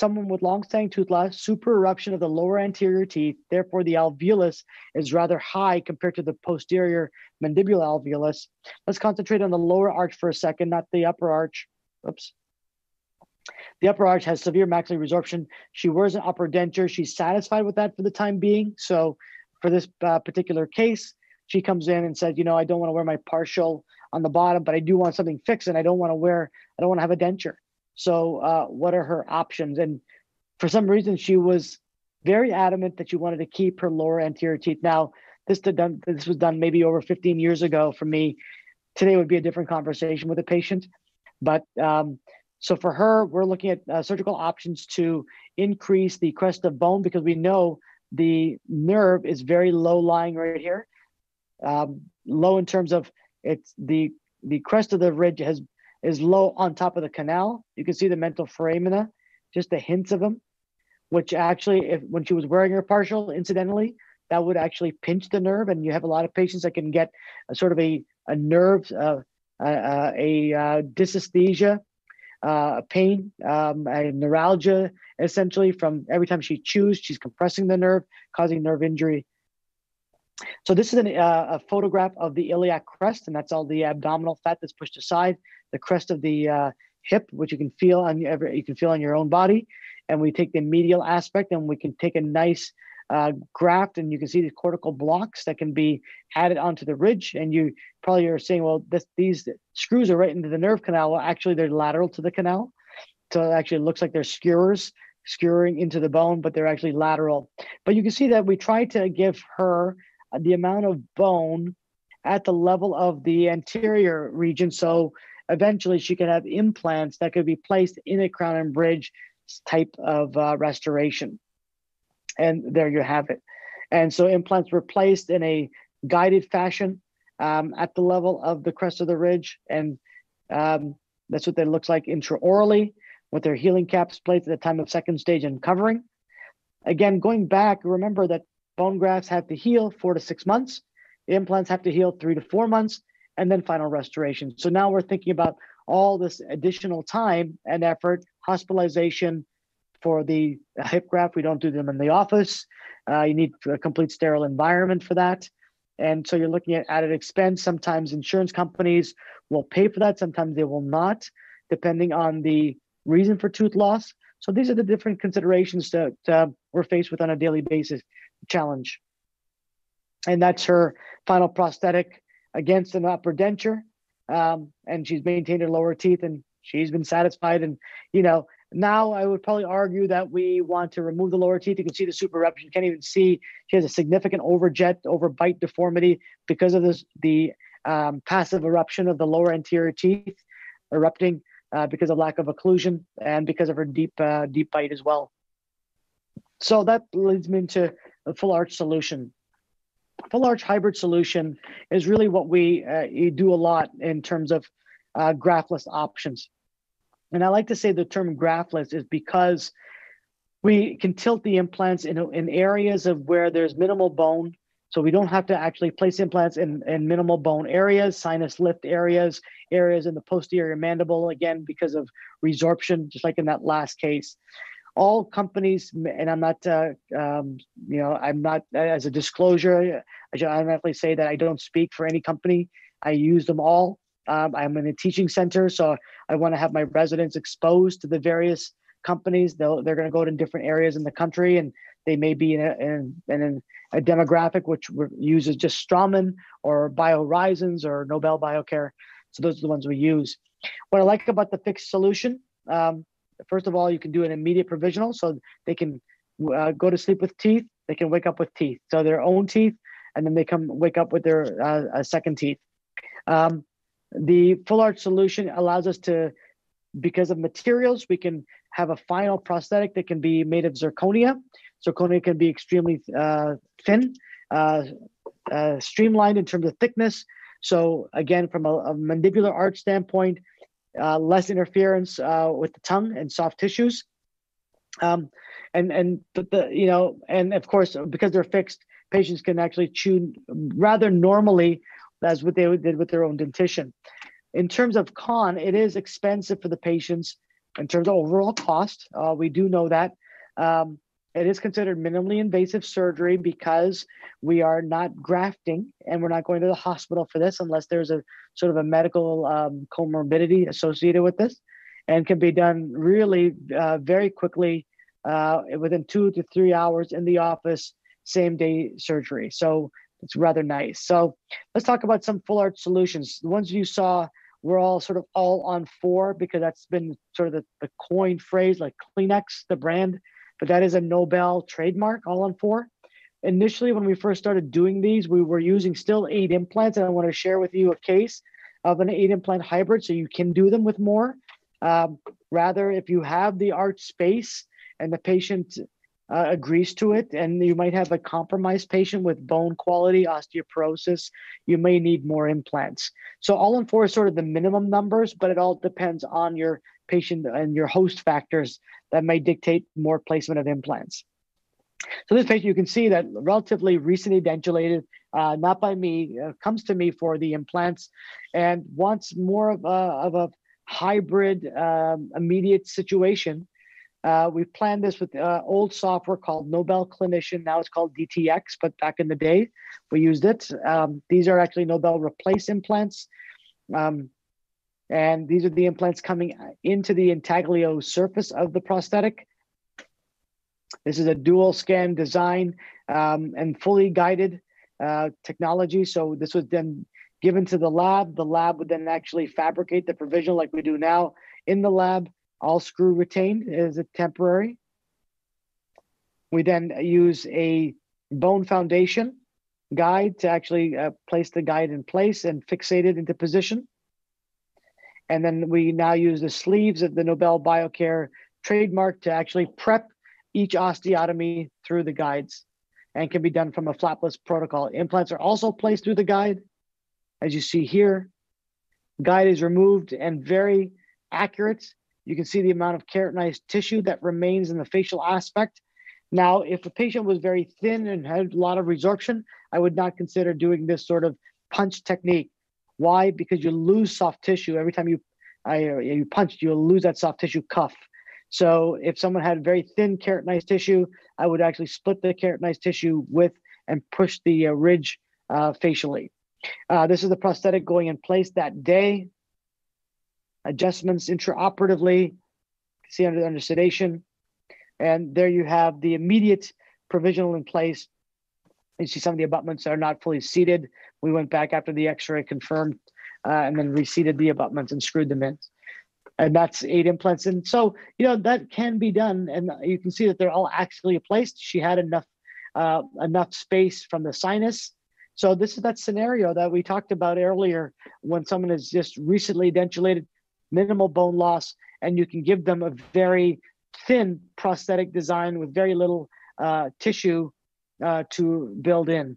Someone with long-standing tooth loss, super eruption of the lower anterior teeth. Therefore, the alveolus is rather high compared to the posterior mandibular alveolus. Let's concentrate on the lower arch for a second, not the upper arch. Oops. The upper arch has severe maxillary resorption. She wears an upper denture. She's satisfied with that for the time being. So for this uh, particular case, she comes in and says, you know, I don't want to wear my partial on the bottom, but I do want something fixed and I don't want to wear, I don't want to have a denture. So uh, what are her options? And for some reason, she was very adamant that she wanted to keep her lower anterior teeth. Now, this, done, this was done maybe over 15 years ago for me. Today would be a different conversation with a patient. But um, so for her, we're looking at uh, surgical options to increase the crest of bone because we know the nerve is very low lying right here. Um, low in terms of it's the the crest of the ridge has is low on top of the canal. You can see the mental foramina, just the hints of them, which actually, if when she was wearing her partial, incidentally, that would actually pinch the nerve, and you have a lot of patients that can get a sort of a a nerve, uh, uh, a uh, dysesthesia, uh, pain, um, a neuralgia, essentially from every time she chews, she's compressing the nerve, causing nerve injury. So this is an, uh, a photograph of the iliac crest, and that's all the abdominal fat that's pushed aside. The crest of the uh, hip, which you can feel on you can feel on your own body, and we take the medial aspect, and we can take a nice uh, graft, and you can see the cortical blocks that can be added onto the ridge. And you probably are saying, well, this, these screws are right into the nerve canal. Well, actually, they're lateral to the canal, so actually, it actually looks like they're skewers skewering into the bone, but they're actually lateral. But you can see that we try to give her the amount of bone at the level of the anterior region. So eventually she could have implants that could be placed in a crown and bridge type of uh, restoration. And there you have it. And so implants were placed in a guided fashion um, at the level of the crest of the ridge. And um, that's what that looks like intraorally with their healing caps placed at the time of second stage uncovering. Again, going back, remember that Bone grafts have to heal four to six months. Implants have to heal three to four months, and then final restoration. So now we're thinking about all this additional time and effort, hospitalization for the hip graft. We don't do them in the office. Uh, you need a complete sterile environment for that. And so you're looking at added expense. Sometimes insurance companies will pay for that, sometimes they will not, depending on the reason for tooth loss. So these are the different considerations that uh, we're faced with on a daily basis challenge. And that's her final prosthetic against an upper denture. Um, and she's maintained her lower teeth and she's been satisfied. And, you know, now I would probably argue that we want to remove the lower teeth. You can see the super eruption. You can't even see she has a significant overjet, overbite deformity because of this, the um, passive eruption of the lower anterior teeth erupting uh, because of lack of occlusion and because of her deep, uh, deep bite as well. So that leads me into a full arch solution. Full arch hybrid solution is really what we uh, do a lot in terms of uh, graftless options. And I like to say the term graftless is because we can tilt the implants in, in areas of where there's minimal bone. So we don't have to actually place implants in, in minimal bone areas, sinus lift areas, areas in the posterior mandible, again, because of resorption, just like in that last case all companies, and I'm not, uh, um, you know, I'm not, as a disclosure, I should automatically say that I don't speak for any company. I use them all. Um, I'm in a teaching center, so I want to have my residents exposed to the various companies. They'll, they're going to go to different areas in the country, and they may be in a, in, in a demographic which uses just Straumann or BioHorizons or Nobel Biocare. So those are the ones we use. What I like about the fixed solution, um, First of all, you can do an immediate provisional, so they can uh, go to sleep with teeth. They can wake up with teeth, so their own teeth, and then they come wake up with their uh, second teeth. Um, the full arch solution allows us to, because of materials, we can have a final prosthetic that can be made of zirconia. Zirconia can be extremely uh, thin, uh, uh, streamlined in terms of thickness. So again, from a, a mandibular arch standpoint, uh, less interference uh, with the tongue and soft tissues. Um, and and but the you know and of course because they're fixed, patients can actually chew rather normally as what they did with their own dentition. In terms of con, it is expensive for the patients in terms of overall cost. Uh, we do know that. Um, it is considered minimally invasive surgery because we are not grafting and we're not going to the hospital for this unless there's a sort of a medical um, comorbidity associated with this and can be done really uh, very quickly uh, within two to three hours in the office, same day surgery. So it's rather nice. So let's talk about some full arch solutions. The ones you saw were all sort of all on four because that's been sort of the, the coin phrase like Kleenex, the brand but that is a Nobel trademark, all on four. Initially, when we first started doing these, we were using still eight implants, and I want to share with you a case of an eight implant hybrid, so you can do them with more. Um, rather, if you have the arch space and the patient uh, agrees to it, and you might have a compromised patient with bone quality, osteoporosis, you may need more implants. So all in four is sort of the minimum numbers, but it all depends on your patient and your host factors that may dictate more placement of implants. So this patient, you can see that relatively recently dentulated, uh, not by me, uh, comes to me for the implants and wants more of a, of a hybrid um, immediate situation uh, we planned this with uh, old software called Nobel Clinician. Now it's called DTX, but back in the day, we used it. Um, these are actually Nobel replace implants. Um, and these are the implants coming into the intaglio surface of the prosthetic. This is a dual scan design um, and fully guided uh, technology. So this was then given to the lab. The lab would then actually fabricate the provisional like we do now in the lab all screw retained is a temporary. We then use a bone foundation guide to actually uh, place the guide in place and fixate it into position. And then we now use the sleeves of the Nobel BioCare trademark to actually prep each osteotomy through the guides and can be done from a flapless protocol. Implants are also placed through the guide. As you see here, guide is removed and very accurate you can see the amount of keratinized tissue that remains in the facial aspect. Now, if the patient was very thin and had a lot of resorption, I would not consider doing this sort of punch technique. Why? Because you lose soft tissue every time you you punch, you'll lose that soft tissue cuff. So if someone had very thin keratinized tissue, I would actually split the keratinized tissue with and push the uh, ridge uh, facially. Uh, this is the prosthetic going in place that day adjustments intraoperatively, see under, under sedation. And there you have the immediate provisional in place. You see some of the abutments are not fully seated. We went back after the x-ray confirmed uh, and then reseated the abutments and screwed them in. And that's eight implants. And so, you know, that can be done. And you can see that they're all actually placed. She had enough uh, enough space from the sinus. So this is that scenario that we talked about earlier when someone is just recently dentulated minimal bone loss, and you can give them a very thin prosthetic design with very little uh, tissue uh, to build in.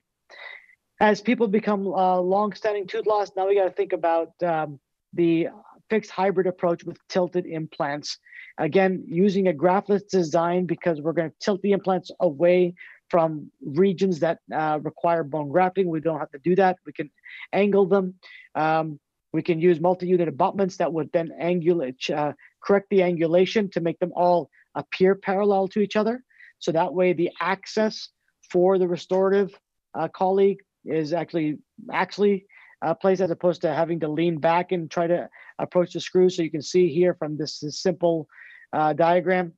As people become uh, long-standing tooth loss, now we got to think about um, the fixed hybrid approach with tilted implants. Again, using a graftless design because we're going to tilt the implants away from regions that uh, require bone grafting. We don't have to do that. We can angle them. Um, we can use multi-unit abutments that would then angulate, uh, correct the angulation to make them all appear parallel to each other. So that way the access for the restorative uh, colleague is actually actually uh, placed as opposed to having to lean back and try to approach the screw. So you can see here from this, this simple uh, diagram.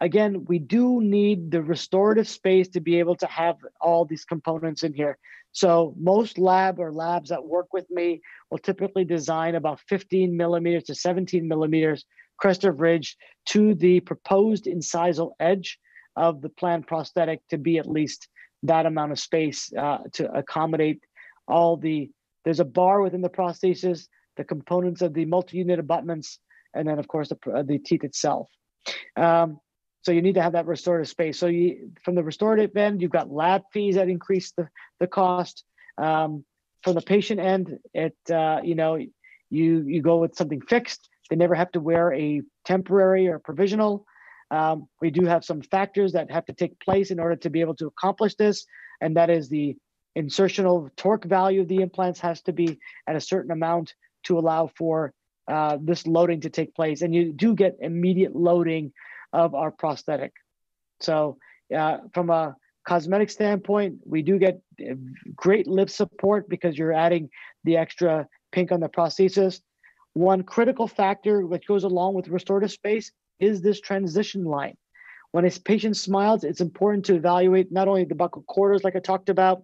Again, we do need the restorative space to be able to have all these components in here. So most lab or labs that work with me will typically design about 15 millimeters to 17 millimeters crest of ridge to the proposed incisal edge of the planned prosthetic to be at least that amount of space uh, to accommodate all the, there's a bar within the prosthesis, the components of the multi-unit abutments, and then of course the, the teeth itself. Um, so you need to have that restorative space. So you, from the restorative end, you've got lab fees that increase the, the cost. Um, from the patient end, it uh, you know you you go with something fixed. They never have to wear a temporary or provisional. Um, we do have some factors that have to take place in order to be able to accomplish this, and that is the insertional torque value of the implants has to be at a certain amount to allow for uh, this loading to take place. And you do get immediate loading of our prosthetic. So uh, from a cosmetic standpoint, we do get great lip support because you're adding the extra pink on the prosthesis. One critical factor which goes along with restorative space is this transition line. When a patient smiles, it's important to evaluate not only the buccal corridors, like I talked about,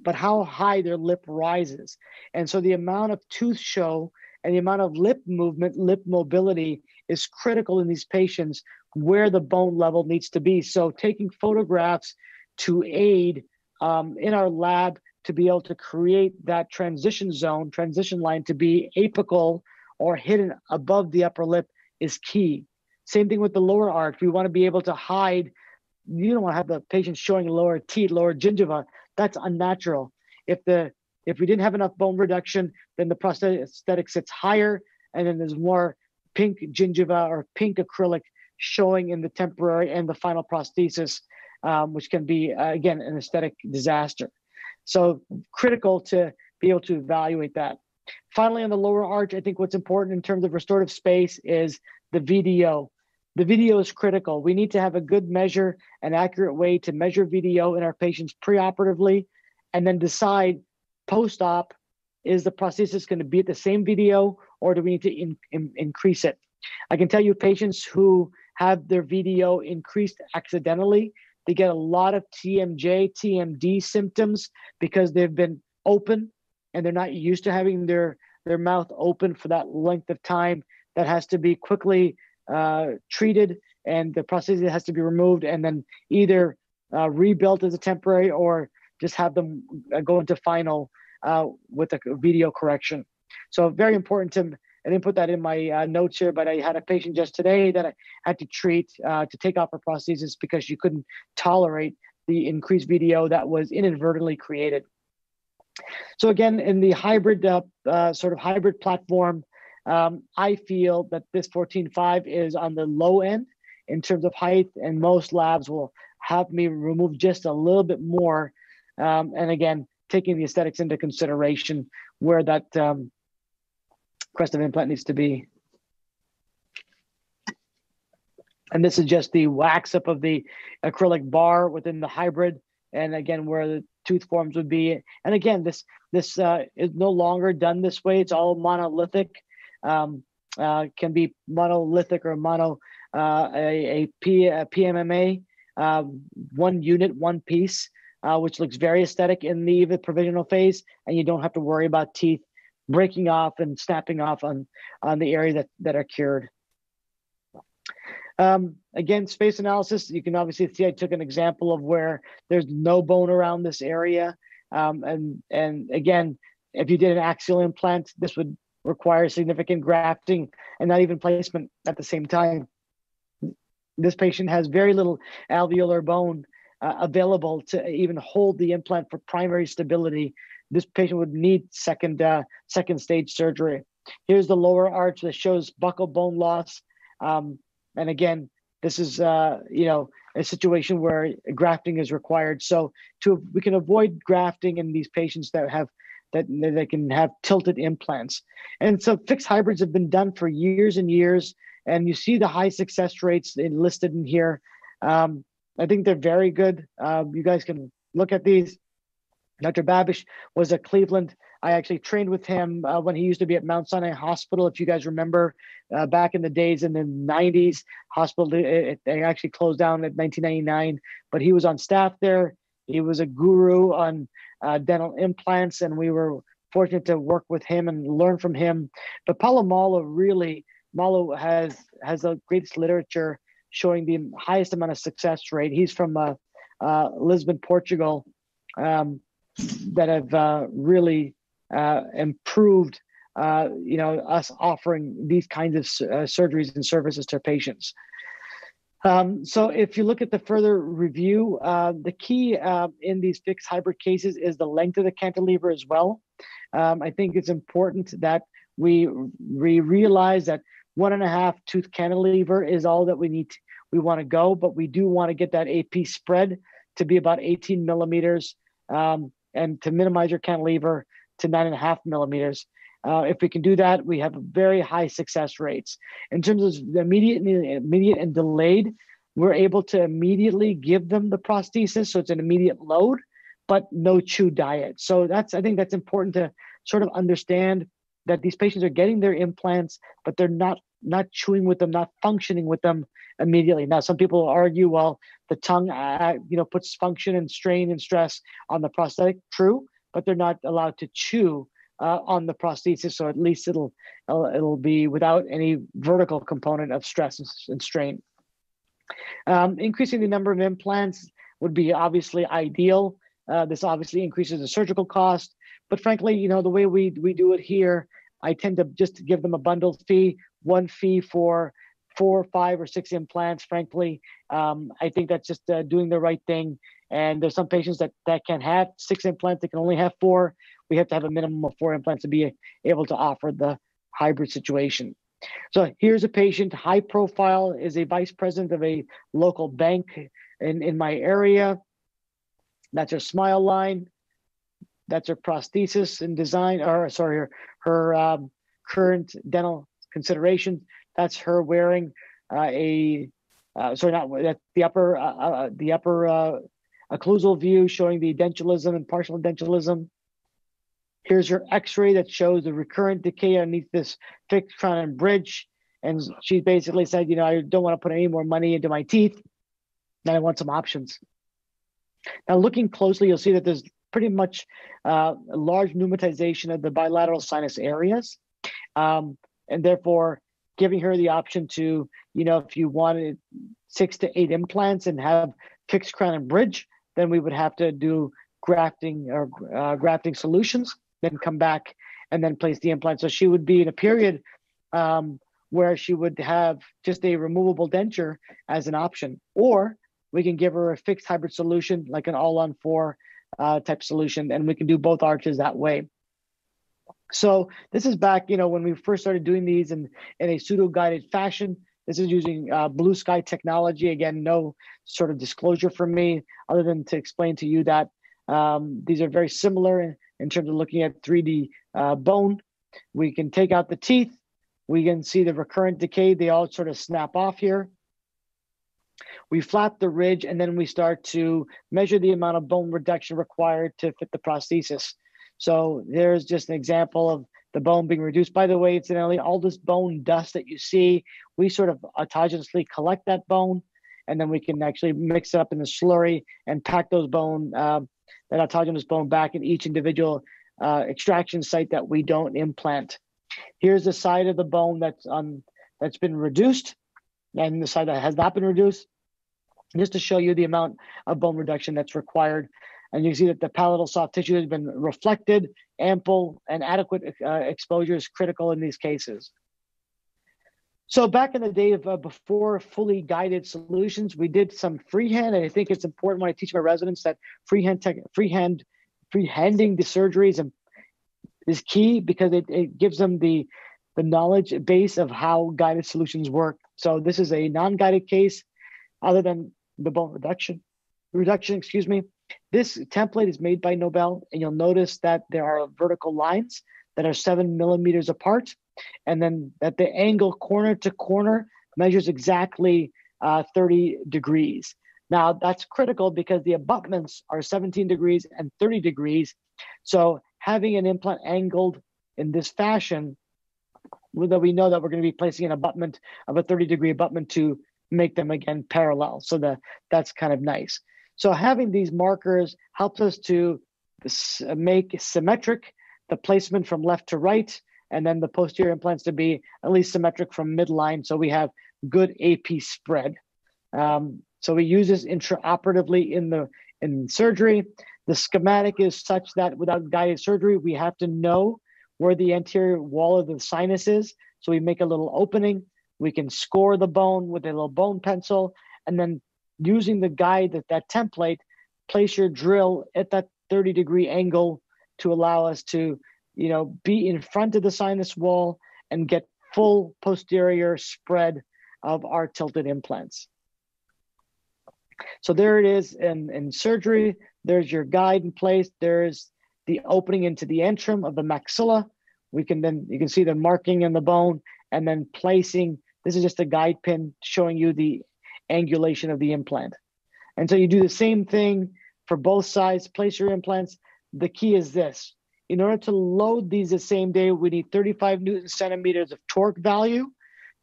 but how high their lip rises. And so the amount of tooth show and the amount of lip movement, lip mobility is critical in these patients where the bone level needs to be. So taking photographs to aid um, in our lab to be able to create that transition zone, transition line to be apical or hidden above the upper lip is key. Same thing with the lower arch. We want to be able to hide. You don't want to have the patient showing lower teeth, lower gingiva. That's unnatural. If the if we didn't have enough bone reduction, then the prosthetic sits higher, and then there's more pink gingiva or pink acrylic showing in the temporary and the final prosthesis, um, which can be uh, again an aesthetic disaster. So critical to be able to evaluate that. Finally, on the lower arch, I think what's important in terms of restorative space is the VDO. The VDO is critical. We need to have a good measure, and accurate way to measure VDO in our patients preoperatively, and then decide post-op, is the prosthesis going to be at the same VDO or do we need to in, in, increase it? I can tell you patients who have their VDO increased accidentally, they get a lot of TMJ, TMD symptoms because they've been open and they're not used to having their their mouth open for that length of time that has to be quickly uh, treated and the prosthesis has to be removed and then either uh, rebuilt as a temporary or just have them uh, go into final uh, with a VDO correction. So very important to, I didn't put that in my uh, notes here, but I had a patient just today that I had to treat uh, to take off her prosthesis because she couldn't tolerate the increased VDO that was inadvertently created. So again, in the hybrid uh, uh, sort of hybrid platform, um, I feel that this 14.5 is on the low end in terms of height, and most labs will have me remove just a little bit more. Um, and again, taking the aesthetics into consideration where that um, crest of implant needs to be. And this is just the wax up of the acrylic bar within the hybrid. And again, where the tooth forms would be. And again, this this uh, is no longer done this way. It's all monolithic. Um, uh, can be monolithic or mono uh, a, a, P, a PMMA, uh, one unit, one piece, uh, which looks very aesthetic in the, the provisional phase, and you don't have to worry about teeth breaking off and snapping off on on the area that that are cured. Um, again, space analysis, you can obviously see I took an example of where there's no bone around this area. Um, and, and again, if you did an axial implant, this would require significant grafting and not even placement at the same time. This patient has very little alveolar bone uh, available to even hold the implant for primary stability. This patient would need second, uh, second stage surgery. Here's the lower arch that shows buccal bone loss. Um, and again, this is uh, you know a situation where grafting is required. So to we can avoid grafting in these patients that have that they can have tilted implants. And so fixed hybrids have been done for years and years, and you see the high success rates listed in here. Um, I think they're very good. Uh, you guys can look at these. Dr. Babish was at Cleveland I actually trained with him uh, when he used to be at Mount Sinai Hospital. If you guys remember, uh, back in the days in the 90s, hospital it, they actually closed down in 1999. But he was on staff there. He was a guru on uh, dental implants, and we were fortunate to work with him and learn from him. But Paulo Malo really, Malo has has the greatest literature showing the highest amount of success rate. He's from uh, uh, Lisbon, Portugal. Um, that have uh, really uh, improved uh, you know us offering these kinds of surgeries and services to patients. Um, so if you look at the further review, uh, the key uh, in these fixed hybrid cases is the length of the cantilever as well. Um, I think it's important that we, we realize that one and a half tooth cantilever is all that we need. To, we want to go, but we do want to get that AP spread to be about 18 millimeters um, and to minimize your cantilever to nine and a half millimeters. Uh, if we can do that, we have very high success rates. In terms of the immediate, immediate and delayed, we're able to immediately give them the prosthesis, so it's an immediate load, but no chew diet. So that's I think that's important to sort of understand that these patients are getting their implants, but they're not not chewing with them, not functioning with them immediately. Now, some people argue, well, the tongue, uh, you know, puts function and strain and stress on the prosthetic. True, but they're not allowed to chew uh, on the prosthesis. So at least it'll, it'll, it'll be without any vertical component of stress and strain. Um, increasing the number of implants would be obviously ideal. Uh, this obviously increases the surgical cost, but frankly, you know, the way we, we do it here, I tend to just give them a bundled fee, one fee for four, five, or six implants. Frankly, um, I think that's just uh, doing the right thing. And there's some patients that that can have six implants; they can only have four. We have to have a minimum of four implants to be able to offer the hybrid situation. So here's a patient, high profile, is a vice president of a local bank in, in my area. That's her smile line. That's her prosthesis and design, or sorry, her, her um, current dental consideration. That's her wearing uh, a, uh, sorry, not that the upper, uh, uh the upper uh, occlusal view showing the dentalism and partial edentulism. Here's her x-ray that shows the recurrent decay underneath this fixed crown and bridge. And she basically said, you know, I don't want to put any more money into my teeth. And I want some options. Now, looking closely, you'll see that there's pretty much uh, a large pneumatization of the bilateral sinus areas. Um, and therefore, giving her the option to, you know, if you wanted six to eight implants and have fixed crown and bridge, then we would have to do grafting or uh, grafting solutions, then come back and then place the implant. So she would be in a period um, where she would have just a removable denture as an option, or we can give her a fixed hybrid solution like an all on four uh, type solution, and we can do both arches that way. So this is back, you know, when we first started doing these in, in a pseudo guided fashion. This is using uh, blue sky technology. Again, no sort of disclosure from me other than to explain to you that um, these are very similar in, terms of looking at 3D uh, bone. We can take out the teeth. We can see the recurrent decay. They all sort of snap off here. We flap the ridge and then we start to measure the amount of bone reduction required to fit the prosthesis. So there's just an example of the bone being reduced. By the way, incidentally, all this bone dust that you see, we sort of autogenously collect that bone, and then we can actually mix it up in the slurry and pack those bone, uh, that autogenous bone back in each individual uh, extraction site that we don't implant. Here's the side of the bone that's on that's been reduced, and the side that has not been reduced, just to show you the amount of bone reduction that's required and you see that the palatal soft tissue has been reflected, ample and adequate uh, exposure is critical in these cases. So back in the day of uh, before fully guided solutions, we did some freehand, and I think it's important when I teach my residents that freehand tech, freehand freehanding the surgeries is key because it, it gives them the the knowledge base of how guided solutions work. So this is a non-guided case, other than the bone reduction reduction, excuse me. This template is made by Nobel, and you'll notice that there are vertical lines that are seven millimeters apart, and then that the angle corner to corner measures exactly uh, 30 degrees. Now, that's critical because the abutments are 17 degrees and 30 degrees. So, having an implant angled in this fashion, that we know that we're going to be placing an abutment of a 30 degree abutment to make them again parallel. So, that, that's kind of nice. So having these markers helps us to make symmetric the placement from left to right, and then the posterior implants to be at least symmetric from midline. So we have good AP spread. Um, so we use this intraoperatively in the in surgery. The schematic is such that without guided surgery, we have to know where the anterior wall of the sinus is. So we make a little opening. We can score the bone with a little bone pencil, and then using the guide that that template, place your drill at that 30 degree angle to allow us to, you know, be in front of the sinus wall and get full posterior spread of our tilted implants. So there it is in, in surgery. There's your guide in place. There's the opening into the antrum of the maxilla. We can then, you can see the marking in the bone and then placing, this is just a guide pin showing you the angulation of the implant. And so you do the same thing for both sides, place your implants. The key is this. In order to load these the same day, we need 35 Newton centimeters of torque value.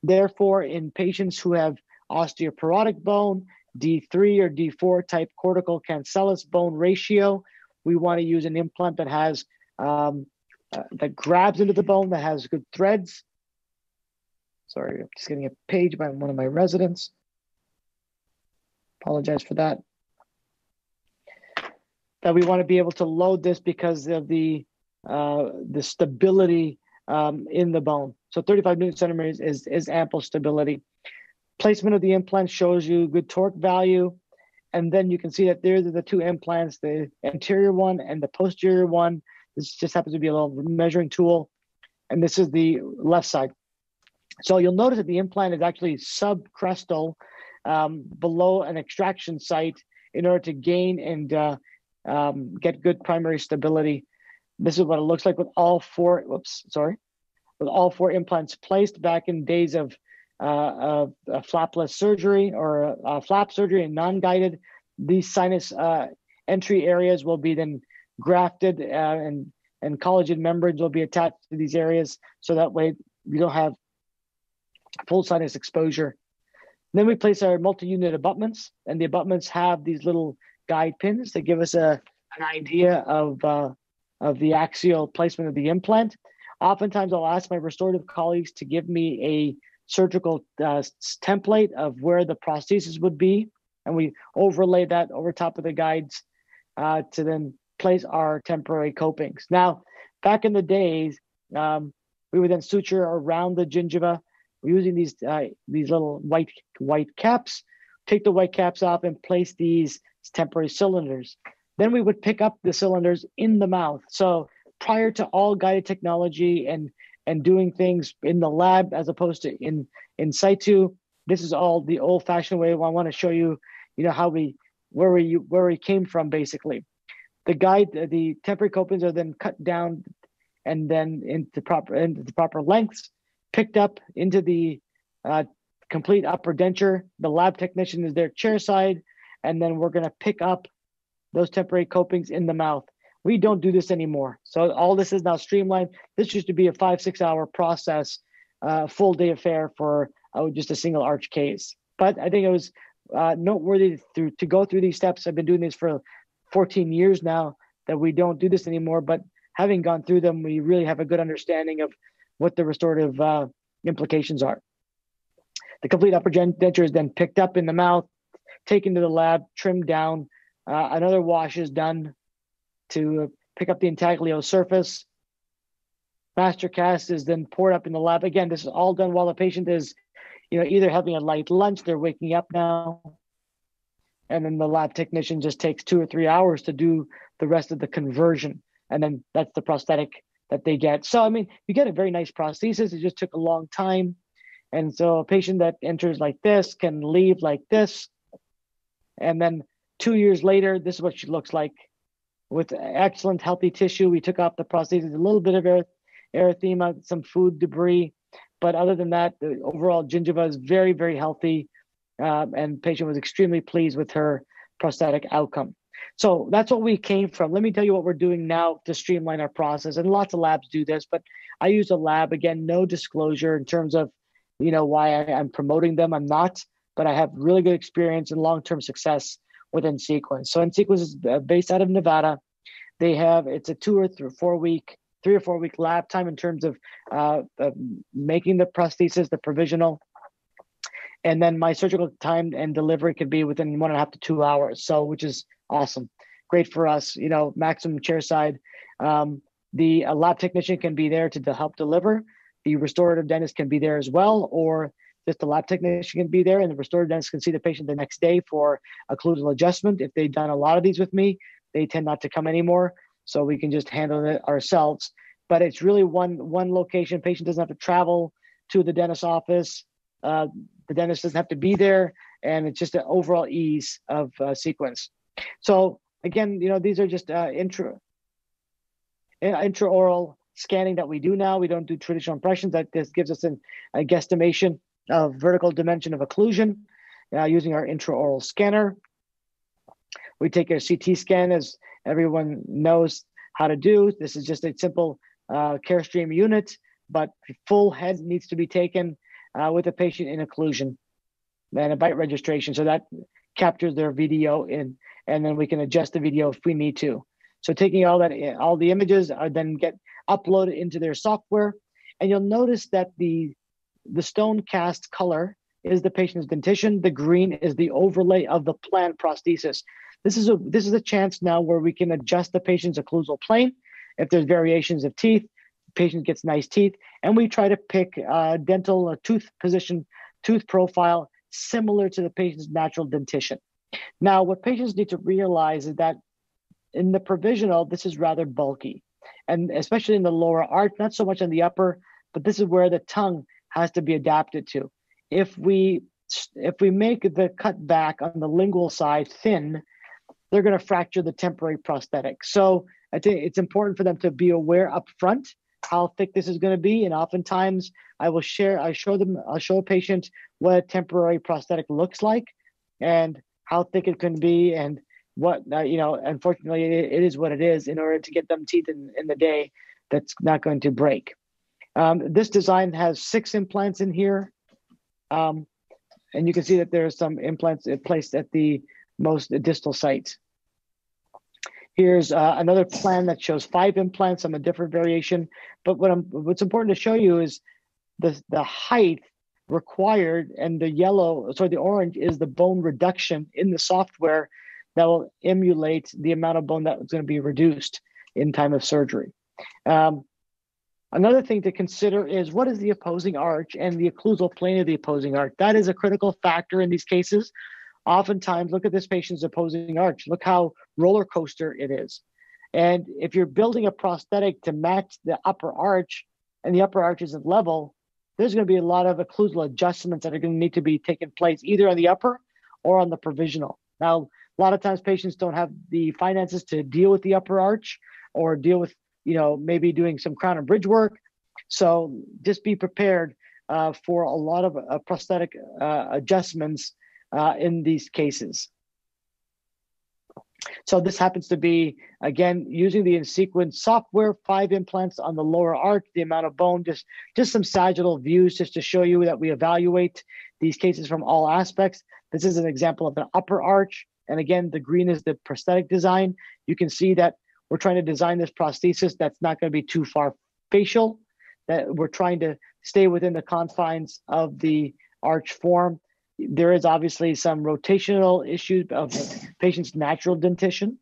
Therefore, in patients who have osteoporotic bone, D3 or D4 type cortical cancellous bone ratio, we want to use an implant that has um, uh, that grabs into the bone, that has good threads. Sorry, I'm just getting a page by one of my residents. Apologize for that. That we want to be able to load this because of the uh, the stability um, in the bone. So 35 newton centimeters is, is ample stability. Placement of the implant shows you good torque value. And then you can see that there are the two implants, the anterior one and the posterior one. This just happens to be a little measuring tool. And this is the left side. So you'll notice that the implant is actually subcrestal um, below an extraction site in order to gain and uh, um, get good primary stability. This is what it looks like with all four, whoops, sorry, with all four implants placed back in days of, uh, uh, flapless surgery or flap surgery and non-guided. These sinus uh, entry areas will be then grafted uh, and, and collagen membranes will be attached to these areas. So that way you don't have full sinus exposure. Then we place our multi-unit abutments and the abutments have these little guide pins that give us a, an idea of, uh, of the axial placement of the implant. Oftentimes, I'll ask my restorative colleagues to give me a surgical uh, template of where the prosthesis would be, and we overlay that over top of the guides uh, to then place our temporary copings. Now, back in the days, um, we would then suture around the gingiva using these uh, these little white white caps. Take the white caps off and place these temporary cylinders. Then we would pick up the cylinders in the mouth. So prior to all guided technology and and doing things in the lab as opposed to in in situ, this is all the old-fashioned way. I want to show you, you know, how we where we where we came from basically. The guide, the temporary copings are then cut down and then into proper into the proper lengths, picked up into the uh, complete upper denture. The lab technician is there chairside and then we're going to pick up those temporary copings in the mouth. We don't do this anymore. So all this is now streamlined. This used to be a five, six hour process, uh, full day affair for uh, just a single arch case. But I think it was uh, noteworthy to go through these steps. I've been doing this for 14 years now that we don't do this anymore. But having gone through them, we really have a good understanding of what the restorative uh, implications are. The complete upper denture is then picked up in the mouth, taken to the lab, trimmed down. Uh, another wash is done to pick up the intaglio surface. Master cast is then poured up in the lab. Again, this is all done while the patient is, you know, either having a light lunch, they're waking up now, and then the lab technician just takes two or three hours to do the rest of the conversion, and then that's the prosthetic that they get. So I mean, you get a very nice prosthesis. It just took a long time, and so a patient that enters like this can leave like this, and then two years later, this is what she looks like with excellent healthy tissue. We took off the prosthesis, a little bit of erythema, some food debris. But other than that, the overall gingiva is very, very healthy. Um, and patient was extremely pleased with her prosthetic outcome. So that's what we came from. Let me tell you what we're doing now to streamline our process. And lots of labs do this, but I use a lab again, no disclosure in terms of, you know, why I, I'm promoting them. I'm not but I have really good experience and long-term success with nSequence. So nSequence is uh, based out of Nevada. They have it's a two or three, four week, three or four week lab time in terms of, uh, making the prosthesis, the provisional, and then my surgical time and delivery could be within one and a half to two hours. So which is awesome, great for us. You know, maximum chair side. Um, the lab technician can be there to, to help deliver. The restorative dentist can be there as well, or just the lab technician can be there and the restorative dentist can see the patient the next day for occlusal adjustment. If they've done a lot of these with me, they tend not to come anymore. So we can just handle it ourselves. But it's really one one location. Patient doesn't have to travel to the dentist's office. Uh, the dentist doesn't have to be there, and it's just an overall ease of uh, sequence. So again, you know, these are just uh, intra intraoral scanning that we do now. We don't do traditional impressions. That this gives us an, a guesstimation of vertical dimension of occlusion uh, using our intraoral scanner. We take a CT scan as everyone knows how to do. This is just a simple uh, Carestream unit, but full head needs to be taken uh, with a patient in occlusion and a bite registration. So that captures their VDO in, and then we can adjust the VDO if we need to. So taking all that, all the images are then get uploaded into their software. And you'll notice that the the stone cast color is the patient's dentition. The green is the overlay of the planned prosthesis. This is a this is a chance now where we can adjust the patient's occlusal plane. If there's variations of teeth, patient gets nice teeth, and we try to pick uh, dental uh, tooth position, tooth profile, similar to the patient's natural dentition. Now, what patients need to realize is that in the provisional, this is rather bulky, and especially in the lower arch, not so much on the upper, but this is where the tongue has to be adapted to. If we if we make the cut back on the lingual side thin, they're going to fracture the temporary prosthetic. So I think it's important for them to be aware up front how thick this is going to be. And oftentimes I will share, I show them, I'll show a patient what a temporary prosthetic looks like and how thick it can be and what, uh, you know, unfortunately it, it is what it is in order to get them teeth in, in the day that's not going to break. Um, this design has six implants in here. Um, and you can see that there are some implants placed at the most distal site. Here's uh, another plan that shows five implants on a different variation. But what I'm, what's important to show you is the, the height required and the yellow, sorry, the orange is the bone reduction in the software that will emulate the amount of bone that's going to be reduced in time of surgery. Um, another thing to consider is what is the opposing arch and the occlusal plane of the opposing arch. That is a critical factor in these cases oftentimes look at this patient's opposing arch. Look how roller coaster it is. And if you're building a prosthetic to match the upper arch and the upper arch isn't level, there's going to be a lot of occlusal adjustments that are going to need to be taken place either on the upper or on the provisional. Now, a lot of times patients don't have the finances to deal with the upper arch or deal with, you know, maybe doing some crown and bridge work. So just be prepared uh, for a lot of uh, prosthetic uh, adjustments uh, in these cases. So this happens to be, again, using the nSequence software, five implants on the lower arch, the amount of bone, just, just some sagittal views just to show you that we evaluate these cases from all aspects. This is an example of an upper arch. And again, the green is the prosthetic design. You can see that we're trying to design this prosthesis that's not going to be too far facial, that we're trying to stay within the confines of the arch form there is obviously some rotational issues of patient's natural dentition.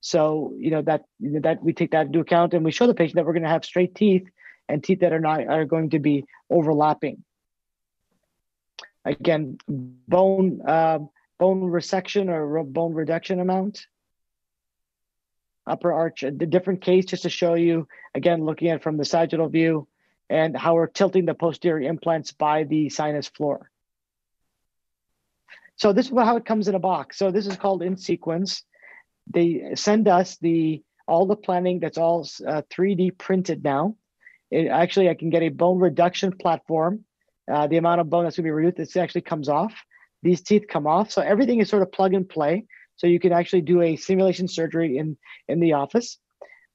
So, you know, that that we take that into account and we show the patient that we're going to have straight teeth and teeth that are not are going to be overlapping. Again, bone uh, bone resection or bone reduction amount. Upper arch, a different case just to show you, again, looking at from the sagittal view and how we're tilting the posterior implants by the sinus floor. So this is how it comes in a box. So this is called nSequence. They send us the all the planning that's all uh, 3D printed now. It, actually, I can get a bone reduction platform. Uh, the amount of bone that's going to be reduced, this actually comes off. These teeth come off. So everything is sort of plug and play. So you can actually do a simulation surgery in, in the office.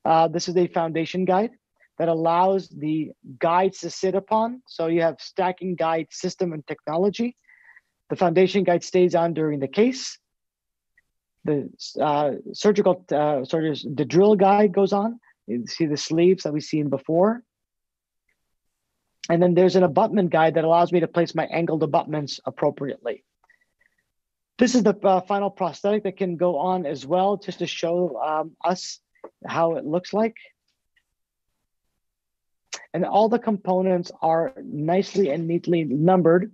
Uh, this is a foundation guide that allows the guides to sit upon. So you have stacking guide system and technology. The foundation guide stays on during the case. The uh, surgical, uh, sort of the drill guide goes on. You see the sleeves that we've seen before. And then there's an abutment guide that allows me to place my angled abutments appropriately. This is the uh, final prosthetic that can go on as well, just to show um, us how it looks like. And all the components are nicely and neatly numbered.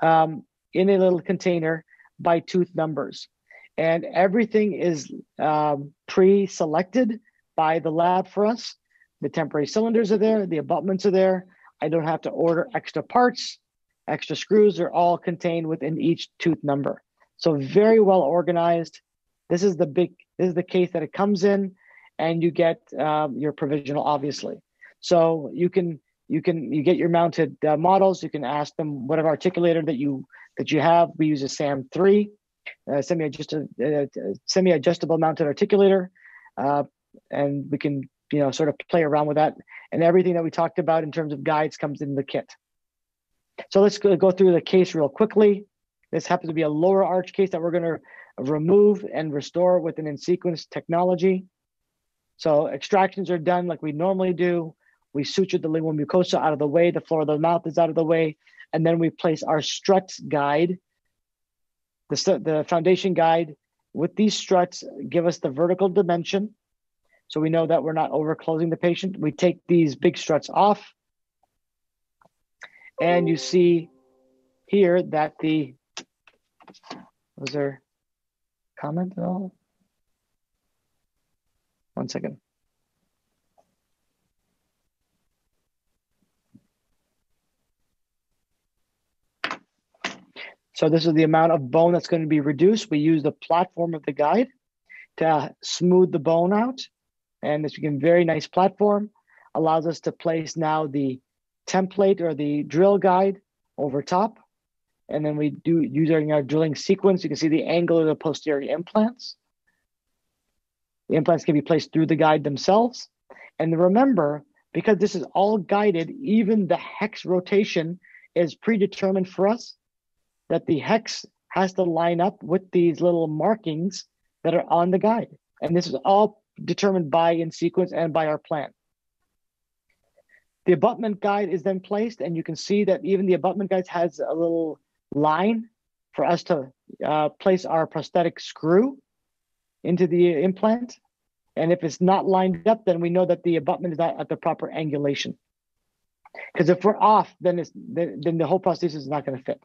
Um, in a little container by tooth numbers. And everything is um, pre selected by the lab for us. The temporary cylinders are there, the abutments are there. I don't have to order extra parts, extra screws are all contained within each tooth number. So, very well organized. This is the big, this is the case that it comes in, and you get um, your provisional, obviously. So, you can you can you get your mounted uh, models. You can ask them whatever articulator that you that you have. We use a sam3 uh, semi-adjustable uh, semi-adjustable mounted articulator uh, and we can you know sort of play around with that. And everything that we talked about in terms of guides comes in the kit. So let's go, go through the case real quickly this happens to be a lower arch case that we're going to remove and restore with an nSequence technology so extractions are done like we normally do we suture the lingual mucosa out of the way, the floor of the mouth is out of the way, and then we place our struts guide, the, the foundation guide with these struts give us the vertical dimension. So we know that we're not over closing the patient. We take these big struts off. And you see here that the Was there comment at all? One second. So this is the amount of bone that's going to be reduced. We use the platform of the guide to smooth the bone out. And this became very nice platform, allows us to place now the template or the drill guide over top. And then we do using our drilling sequence, you can see the angle of the posterior implants. The implants can be placed through the guide themselves. And remember, because this is all guided, even the hex rotation is predetermined for us that the hex has to line up with these little markings that are on the guide. And this is all determined by nSequence and by our plan. The abutment guide is then placed and you can see that even the abutment guide has a little line for us to uh, place our prosthetic screw into the implant. And if it's not lined up, then we know that the abutment is not at the proper angulation. Because if we're off, then, it's, then, then the whole prosthesis is not going to fit.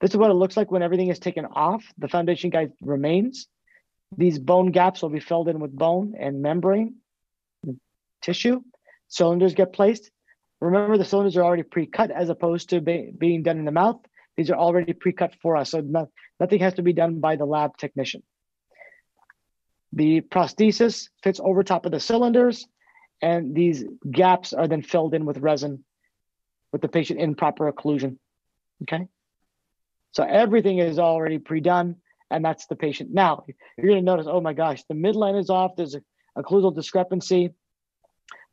This is what it looks like when everything is taken off. The foundation guide remains. These bone gaps will be filled in with bone and membrane tissue. Cylinders get placed. Remember, the cylinders are already pre-cut as opposed to be, being done in the mouth. These are already pre-cut for us, so not, nothing has to be done by the lab technician. The prosthesis fits over top of the cylinders, and these gaps are then filled in with resin with the patient in proper occlusion. Okay. So everything is already pre-done, and that's the patient. Now, you're going to notice, oh my gosh, the midline is off. There's a occlusal discrepancy.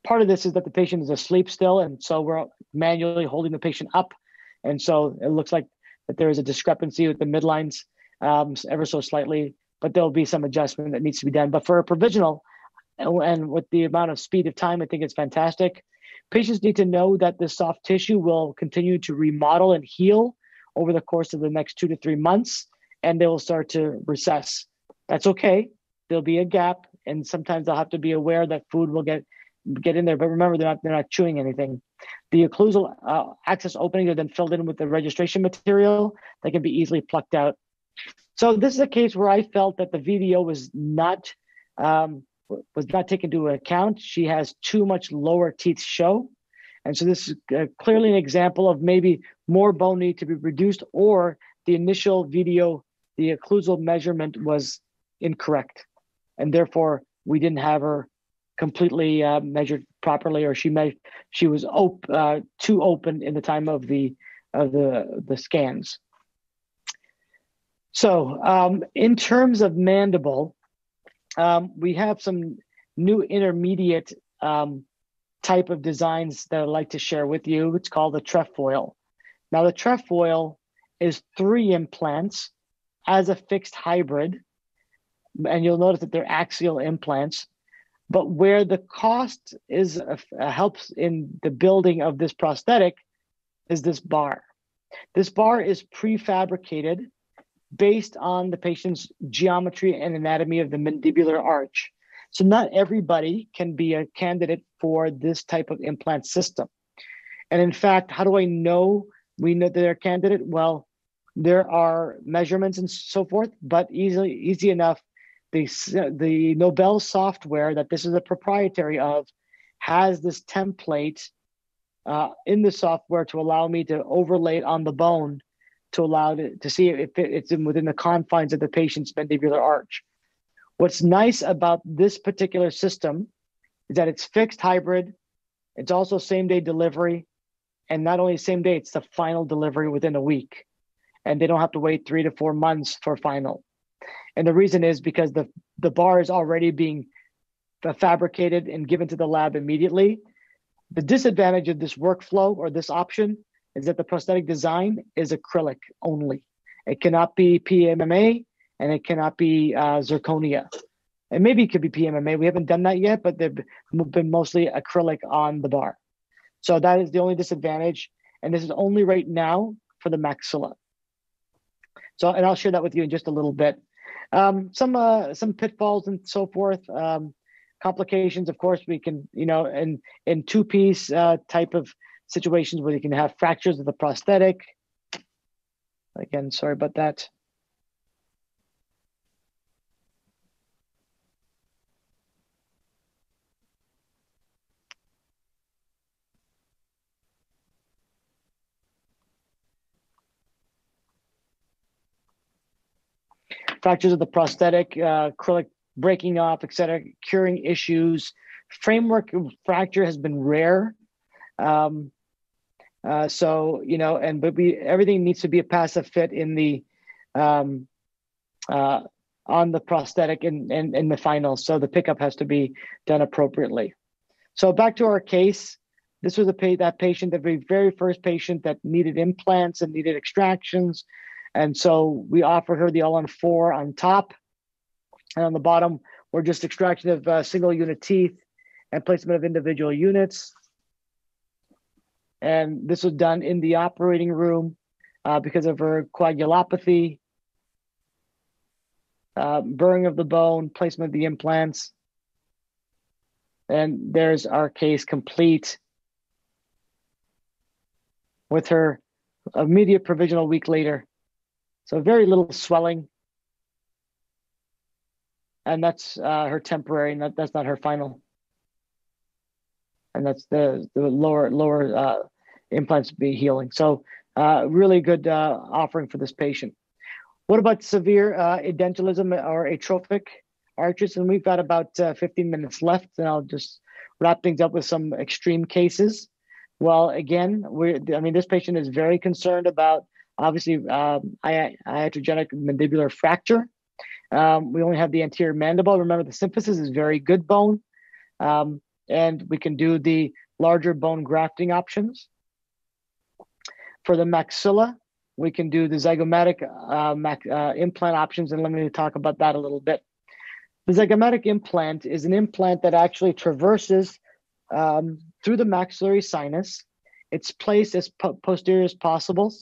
Part of this is that the patient is asleep still, and so we're manually holding the patient up. And so it looks like that there is a discrepancy with the midlines um, ever so slightly, but there'll be some adjustment that needs to be done. But for a provisional, and with the amount of speed of time, I think it's fantastic. Patients need to know that the soft tissue will continue to remodel and heal over the course of the next two to three months, and they will start to recess. That's okay. There'll be a gap, and sometimes they'll have to be aware that food will get get in there. But remember, they're not they're not chewing anything. The occlusal uh, access openings are then filled in with the registration material that can be easily plucked out. So this is a case where I felt that the VDO was not um, was not taken into account. She has too much lower teeth show. And so this is uh, clearly an example of maybe more bone need to be reduced or the initial VDO, the occlusal measurement was incorrect. And therefore we didn't have her completely uh, measured properly or she may, she was op- uh, too open in the time of the, of the, the scans. So um, in terms of mandible, um, we have some new intermediate um, type of designs that I'd like to share with you. It's called the trefoil. Now the trefoil is three implants as a fixed hybrid, and you'll notice that they're axial implants. But where the cost is uh, helps in the building of this prosthetic is this bar. This bar is prefabricated based on the patient's geometry and anatomy of the mandibular arch. So not everybody can be a candidate for this type of implant system. And in fact, how do I know we know they're a candidate? Well, there are measurements and so forth, but easily easy enough. The, the Nobel software that this is a proprietary of has this template uh, in the software to allow me to overlay it on the bone to allow to, to see if it, it's within the confines of the patient's mandibular arch. What's nice about this particular system is that it's fixed hybrid. It's also same day delivery. And not only same day, it's the final delivery within a week. And they don't have to wait three to four months for final. And the reason is because the, the bar is already being fabricated and given to the lab immediately. The disadvantage of this workflow or this option is that the prosthetic design is acrylic only. It cannot be PMMA and it cannot be uh, zirconia. And maybe it could be PMMA. We haven't done that yet, but they've been mostly acrylic on the bar. So that is the only disadvantage. And this is only right now for the maxilla. So, and I'll share that with you in just a little bit. Um, some uh, some pitfalls and so forth. Um, complications, of course, we can, you know, in in two piece uh, type of situations where you can have fractures of the prosthetic. Again, sorry about that. Fractures of the prosthetic, uh, acrylic breaking off, etc., curing issues. Framework fracture has been rare. Um, uh, so you know, and but we everything needs to be a passive fit in the um, uh, on the prosthetic and in, in, in the final. So the pickup has to be done appropriately. So back to our case. This was a that patient, the very first patient that needed implants and needed extractions. And so we offer her the all-on-four on top. And on the bottom, we're just extraction of uh, single unit teeth and placement of individual units. And this was done in the operating room uh, because of her coagulopathy, uh, burring of the bone, placement of the implants. And there's our case complete with her immediate provisional week later. So very little swelling. And that's uh, her temporary, and that, that's not her final. And that's the, the lower lower uh, implants be healing. So uh, really good uh, offering for this patient. What about severe uh, edentulism or atrophic arches? And we've got about uh, 15 minutes left, and I'll just wrap things up with some extreme cases. Well, again, we I mean, this patient is very concerned about obviously um, iatrogenic mandibular fracture. Um, we only have the anterior mandible. Remember, the symphysis is very good bone, um, and we can do the larger bone grafting options. For the maxilla, we can do the zygomatic uh, mac, uh, implant options, and let me talk about that a little bit. The zygomatic implant is an implant that actually traverses um, through the maxillary sinus. It's placed as po posterior as possible,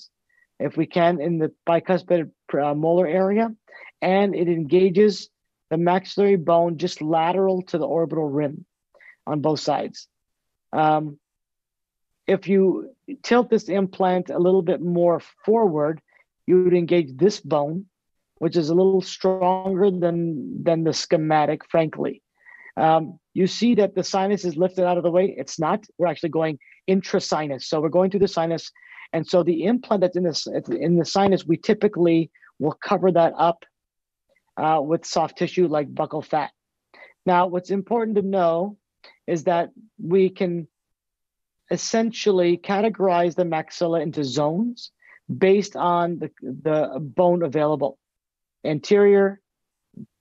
if we can, in the bicuspid uh, molar area, and it engages the maxillary bone just lateral to the orbital rim on both sides. Um, if you tilt this implant a little bit more forward, you would engage this bone, which is a little stronger than, than the schematic, frankly. Um, you see that the sinus is lifted out of the way. It's not. We're actually going intrasinus. So we're going through the sinus. And so the implant that's in the, in the sinus, we typically will cover that up uh, with soft tissue like buccal fat. Now, what's important to know is that we can essentially categorize the maxilla into zones based on the, the bone available. Anterior,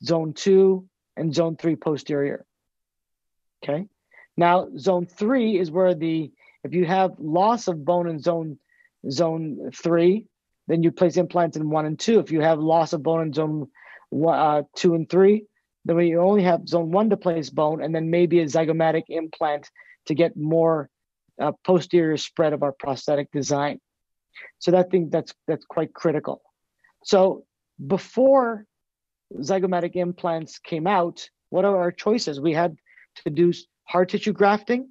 zone two, and zone three posterior. Okay. Now, zone three is where the, if you have loss of bone in zone, zone three, then you place implants in one and two. If you have loss of bone in zone one, uh, two and three, then we only have zone one to place bone and then maybe a zygomatic implant to get more uh, posterior spread of our prosthetic design. So that thing that's that's quite critical. So before zygomatic implants came out, what are our choices? We had to do hard tissue grafting,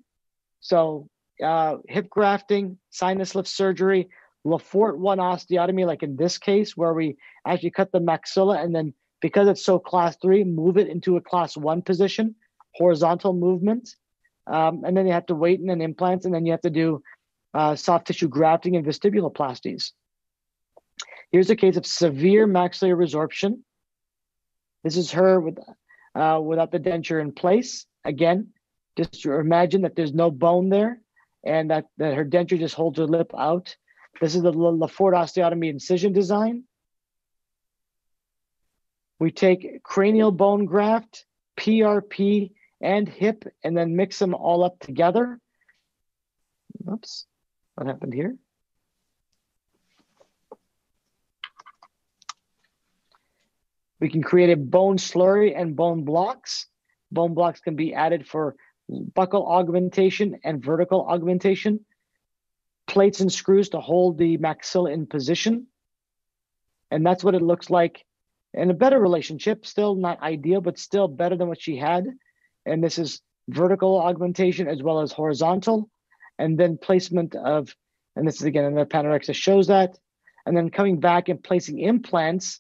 so uh, hip grafting, sinus lift surgery, Le Fort one osteotomy, like in this case, where we actually cut the maxilla and then because it's so class three, move it into a class one position, horizontal movement. Um, and then you have to wait and then implants, and then you have to do uh, soft tissue grafting and vestibuloplasties. Here's a case of severe maxillary resorption. This is her with, uh, without the denture in place. Again, just imagine that there's no bone there and that, that her denture just holds her lip out. This is the Le Fort osteotomy incision design. We take cranial bone graft, PRP, and hip, and then mix them all up together. Oops, what happened here? We can create a bone slurry and bone blocks. Bone blocks can be added for buccal augmentation and vertical augmentation. Plates and screws to hold the maxilla in position. And that's what it looks like in a better relationship. Still not ideal, but still better than what she had. And this is vertical augmentation as well as horizontal. And then placement of, and this is again another panorama that shows that, and then coming back and placing implants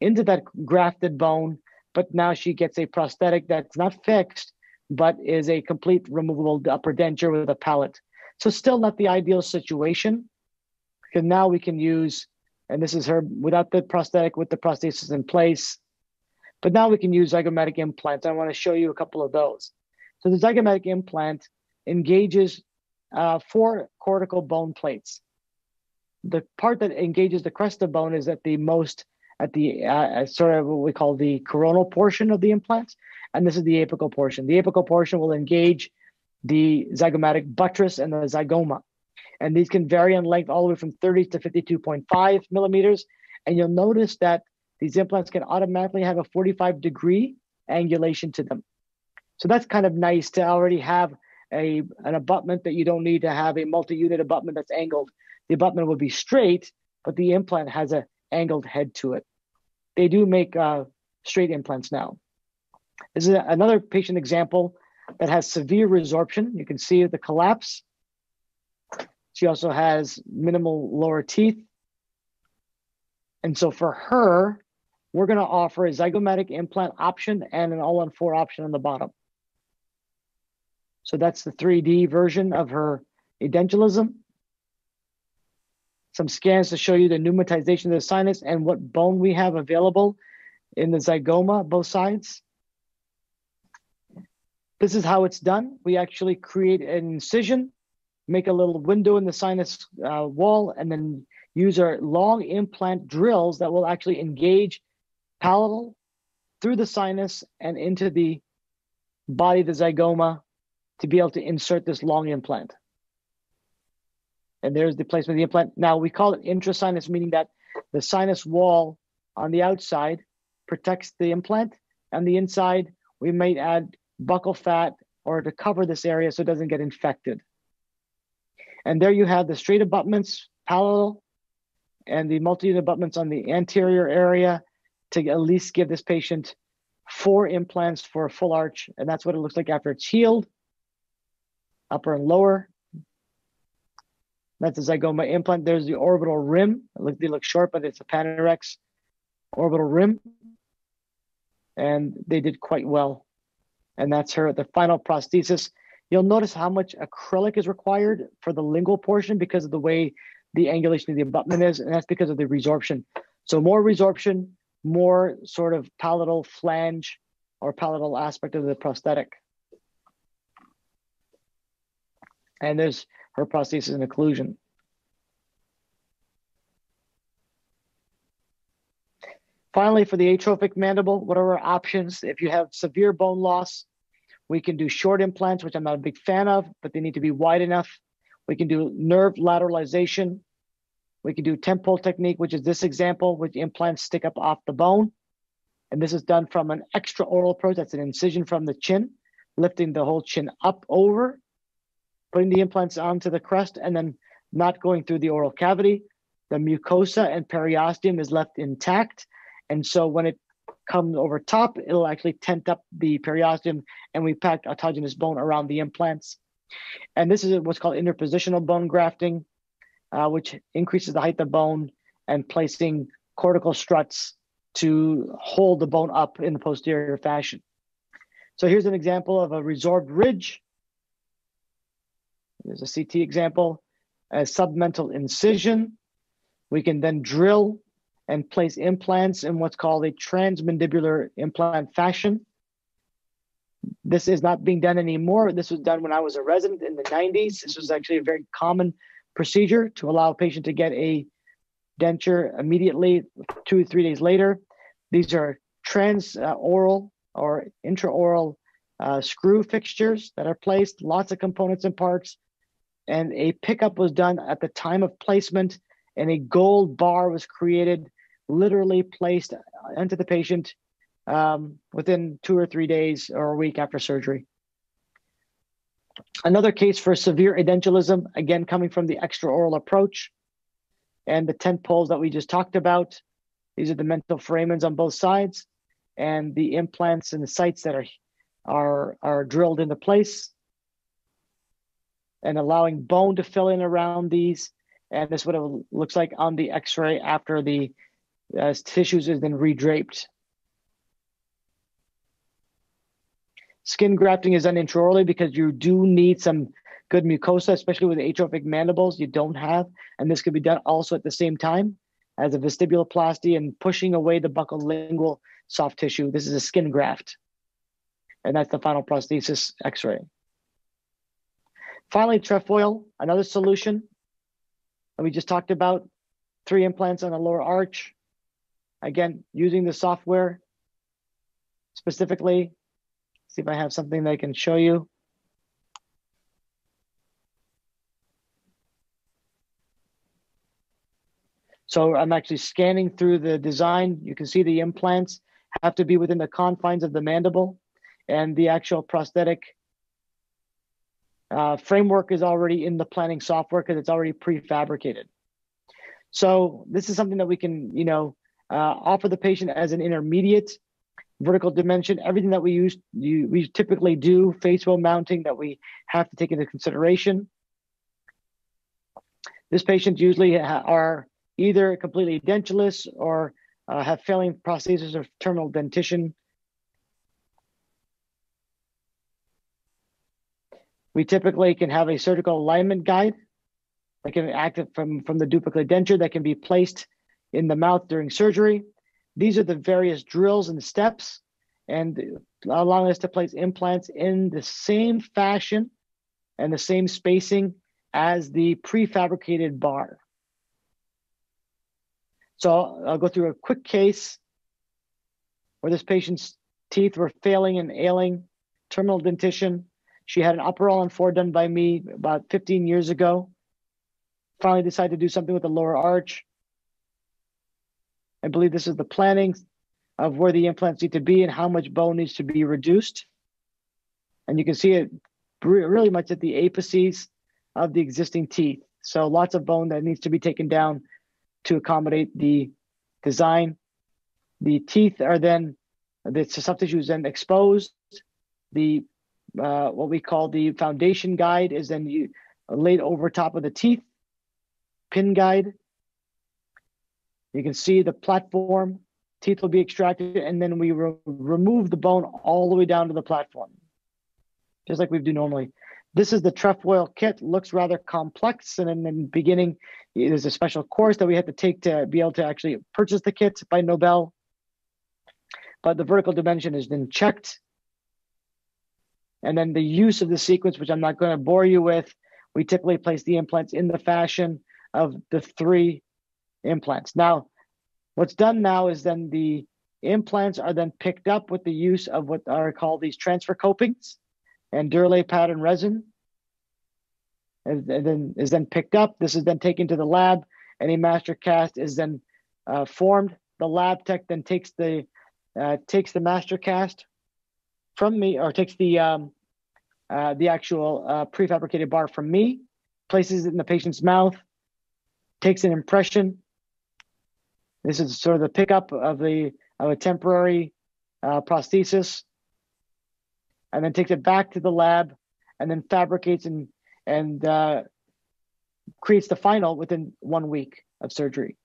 into that grafted bone. But now she gets a prosthetic that's not fixed, but is a complete removable upper denture with a palate. So still not the ideal situation. Because now we can use, and this is her without the prosthetic with the prosthesis in place. But now we can use zygomatic implants. I want to show you a couple of those. So the zygomatic implant engages uh, four cortical bone plates. The part that engages the crest of bone is at the most, at the uh, sort of what we call the coronal portion of the implant, and this is the apical portion. The apical portion will engage the zygomatic buttress and the zygoma. And these can vary in length all the way from 30 to 52.5 millimeters. And you'll notice that these implants can automatically have a 45 degree angulation to them. So that's kind of nice to already have a, an abutment that you don't need to have a multi-unit abutment that's angled. The abutment will be straight, but the implant has an angled head to it. They do make uh, straight implants now. This is another patient example that has severe resorption. You can see the collapse. She also has minimal lower teeth. And so for her, we're going to offer a zygomatic implant option and an all-on-four option on the bottom. So that's the 3D version of her edentulism. Some scans to show you the pneumatization of the sinus and what bone we have available in the zygoma, both sides. This is how it's done. We actually create an incision, make a little window in the sinus uh, wall, and then use our long implant drills that will actually engage palatal through the sinus and into the body of the zygoma to be able to insert this long implant. And there's the placement of the implant. Now we call it intrasinus, meaning that the sinus wall on the outside protects the implant. and the inside, we might add buccal fat or to cover this area so it doesn't get infected. And there you have the straight abutments, palatal, and the multi-unit abutments on the anterior area to at least give this patient four implants for a full arch. And that's what it looks like after it's healed, upper and lower. That's a zygoma implant. There's the orbital rim. Look, they look short, but it's a Panorex orbital rim. And they did quite well and that's her the final prosthesis. You'll notice how much acrylic is required for the lingual portion because of the way the angulation of the abutment is, and that's because of the resorption. So more resorption, more sort of palatal flange or palatal aspect of the prosthetic. And there's her prosthesis and occlusion. Finally, for the atrophic mandible, what are our options? If you have severe bone loss, we can do short implants, which I'm not a big fan of, but they need to be wide enough. We can do nerve lateralization. We can do pole technique, which is this example, which implants stick up off the bone. And this is done from an extra oral approach. That's an incision from the chin, lifting the whole chin up over, putting the implants onto the crest, and then not going through the oral cavity. The mucosa and periosteum is left intact and so when it comes over top, it'll actually tent up the periosteum and we pack autogenous bone around the implants. And this is what's called interpositional bone grafting, uh, which increases the height of bone and placing cortical struts to hold the bone up in the posterior fashion. So here's an example of a resorbed ridge. There's a CT example, a submental incision. We can then drill and place implants in what's called a transmandibular implant fashion. This is not being done anymore. This was done when I was a resident in the 90s. This was actually a very common procedure to allow a patient to get a denture immediately, two or three days later. These are transoral uh, or intraoral uh, screw fixtures that are placed, lots of components and parts. And a pickup was done at the time of placement, and a gold bar was created literally placed into the patient um, within two or three days or a week after surgery. Another case for severe edentulism, again coming from the extraoral approach and the tent poles that we just talked about. These are the mental foramens on both sides and the implants and the sites that are, are, are drilled into place and allowing bone to fill in around these And this is what it looks like on the x-ray after the uh, tissues has been redraped. Skin grafting is done intraorally because you do need some good mucosa, especially with atrophic mandibles you don't have. And this could be done also at the same time as a vestibuloplasty and pushing away the buccal lingual soft tissue. This is a skin graft. And that's the final prosthesis x-ray. Finally, trefoil, another solution that we just talked about. Three implants on the lower arch. Again, using the software specifically. See if I have something that I can show you. So I'm actually scanning through the design. You can see the implants have to be within the confines of the mandible and the actual prosthetic uh, framework is already in the planning software because it's already prefabricated. So this is something that we can, you know, uh, offer the patient as an intermediate vertical dimension. Everything that we use, you, we typically do face mounting that we have to take into consideration. This patient usually are either completely edentulous or uh, have failing prosthesis or terminal dentition. We typically can have a surgical alignment guide that can act from, from the duplicate denture that can be placed in the mouth during surgery. These are the various drills and steps and allowing us to place implants in the same fashion and the same spacing as the prefabricated bar. So I'll, I'll go through a quick case where this patient's teeth were failing and ailing, terminal dentition. She had an upper all four done by me about 15 years ago. Finally decided to do something with the lower arch. I believe this is the planning of where the implants need to be and how much bone needs to be reduced. And you can see it really much at the apices of the existing teeth. So lots of bone that needs to be taken down to accommodate the design. The teeth are then, the soft tissue is then exposed. The, uh, what we call the foundation guide is then you, laid over top of the teeth, pin guide. You can see the platform, teeth will be extracted, and then we re remove the bone all the way down to the platform, just like we do normally. This is the trefoil kit, looks rather complex. And in the beginning, there's a special course that we had to take to be able to actually purchase the kit by Nobel. But the vertical dimension has been checked. And then the use of the sequence, which I'm not going to bore you with, we typically place the implants in the fashion of the three implants. Now, what's done now is then the implants are then picked up with the use of what are called these transfer copings and Duralay pattern resin. And, and, then is then picked up. This is then taken to the lab. Any master cast is then uh, formed. The lab tech then takes the uh, takes the master cast from me, or takes the um, uh, the actual uh, prefabricated bar from me, places it in the patient's mouth, takes an impression. This is sort of the pickup of the of a temporary uh, prosthesis and then takes it back to the lab and then fabricates and and uh, creates the final within one week of surgery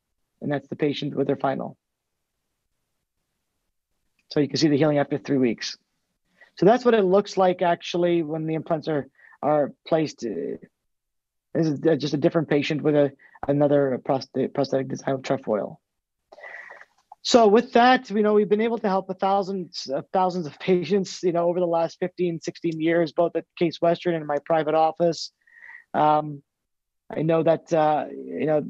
and that's the patient with their final so you can see the healing after three weeks so that's what it looks like actually when the implants are are placed this is just a different patient with a another prosthetic, prosthetic design of trefoil so with that, you know, we've been able to help a thousands, uh, thousands of patients, you know, over the last 15, 16 years, both at Case Western and in my private office. Um, I know that, uh, you know,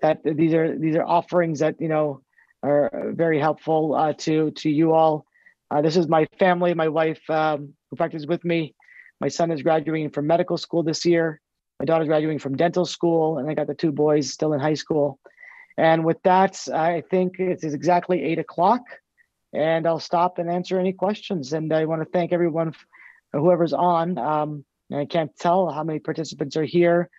that these are, these are offerings that, you know, are very helpful uh, to, to you all. Uh, this is my family, my wife um, who practices with me. My son is graduating from medical school this year. My daughter's graduating from dental school, and I got the two boys still in high school. And with that, I think it is exactly eight o'clock, and I'll stop and answer any questions. And I want to thank everyone, whoever's on. Um, I can't tell how many participants are here,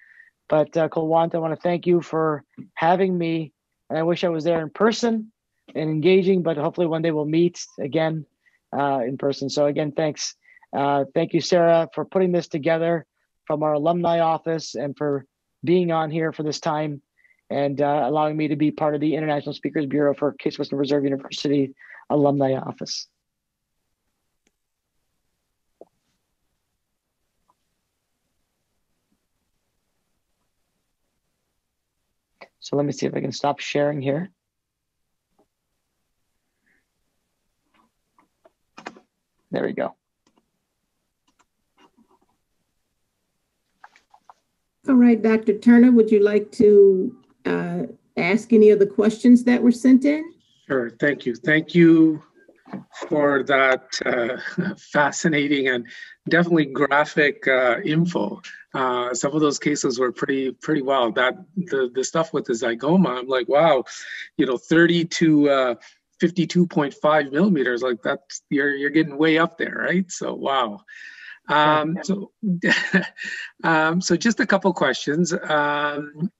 but uh, I want to thank you for having me. And I wish I was there in person and engaging, but hopefully one day we'll meet again uh, in person. So again, thanks. Uh, thank you, Sarah, for putting this together from our alumni office and for being on here for this time and uh, allowing me to be part of the International Speakers Bureau for Case Western Reserve University Alumni Office. So let me see if I can stop sharing here. There we go. All right, Dr. Turner, would you like to uh, ask any of the questions that were sent in? Sure, thank you. Thank you for that uh, fascinating and definitely graphic uh, info. Uh, some of those cases were pretty pretty wild. That the the stuff with the zygoma, I'm like, wow, you know, 30 to uh, 52.5 millimeters, like that's you're you're getting way up there, right? So wow. Um, so, um, so just a couple questions. Um,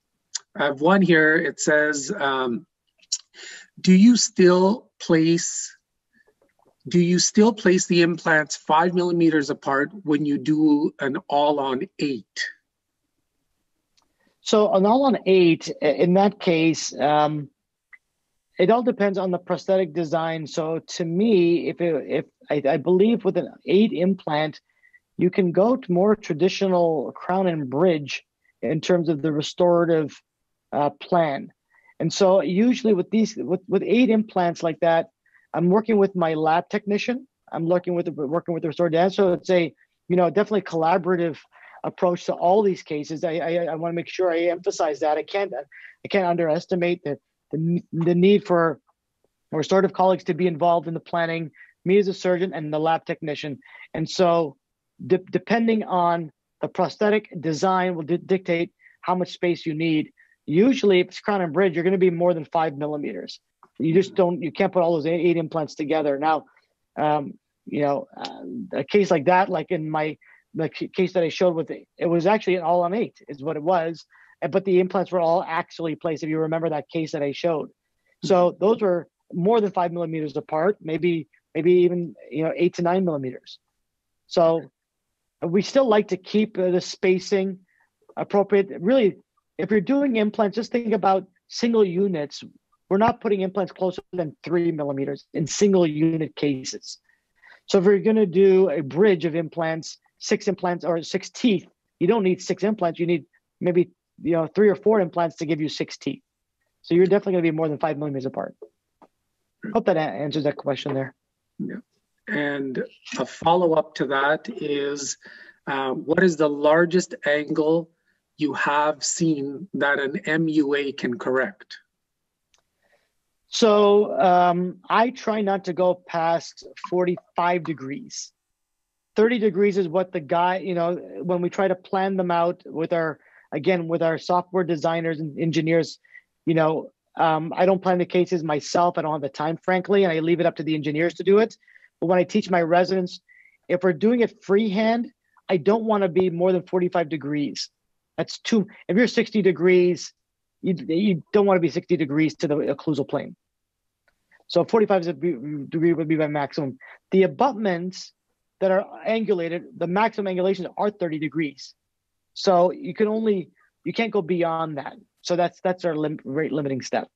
I have one here. It says, um, do you still place do you still place the implants five millimeters apart when you do an all on eight? So an all on eight, in that case, um, it all depends on the prosthetic design. So to me, if it, if I, I believe with an eight implant, you can go to more traditional crown and bridge in terms of the restorative uh, plan. And so usually with these with, with eight implants like that, I'm working with my lab technician. I'm working with working with the restorative dance. So it's a you know definitely collaborative approach to all these cases. I I, I want to make sure I emphasize that. I can't I can't underestimate the the, the need for restorative colleagues to be involved in the planning. Me as a surgeon and the lab technician. And so de- depending on the prosthetic design will di- dictate how much space you need. Usually, if it's crown and bridge, you're going to be more than five millimeters. You just don't, you can't put all those eight implants together. Now, um, you know, uh, a case like that, like in my the case that I showed with it, it was actually an all on eight, is what it was. But the implants were all actually placed. If you remember that case that I showed, so mm-hmm. those were more than five millimeters apart, maybe maybe even you know eight to nine millimeters. So we still like to keep the spacing appropriate. Really, if you're doing implants, just think about single units. We're not putting implants closer than three millimeters in single unit cases. So if you're going to do a bridge of implants, six implants or six teeth, you don't need six implants. You need maybe you know three or four implants to give you six teeth. So you're definitely going to be more than five millimeters apart. Hope that answers that question there. Yeah. And a follow up to that is uh, what is the largest angle you have seen that an MUA can correct? So um, I try not to go past 45 degrees. 30 degrees is what the guy, you know, when we try to plan them out with our, again, with our software designers and engineers, you know, um, I don't plan the cases myself. I don't have the time, frankly, and I leave it up to the engineers to do it. But when I teach my residents, if we're doing it freehand, I don't want to be more than 45 degrees. That's too, if you're 60 degrees, you, you don't want to be 60 degrees to the occlusal plane. So 45 degree would be my maximum. The abutments that are angulated, the maximum angulations are 30 degrees. So you can only, you can't go beyond that. So that's that's our lim- rate limiting step.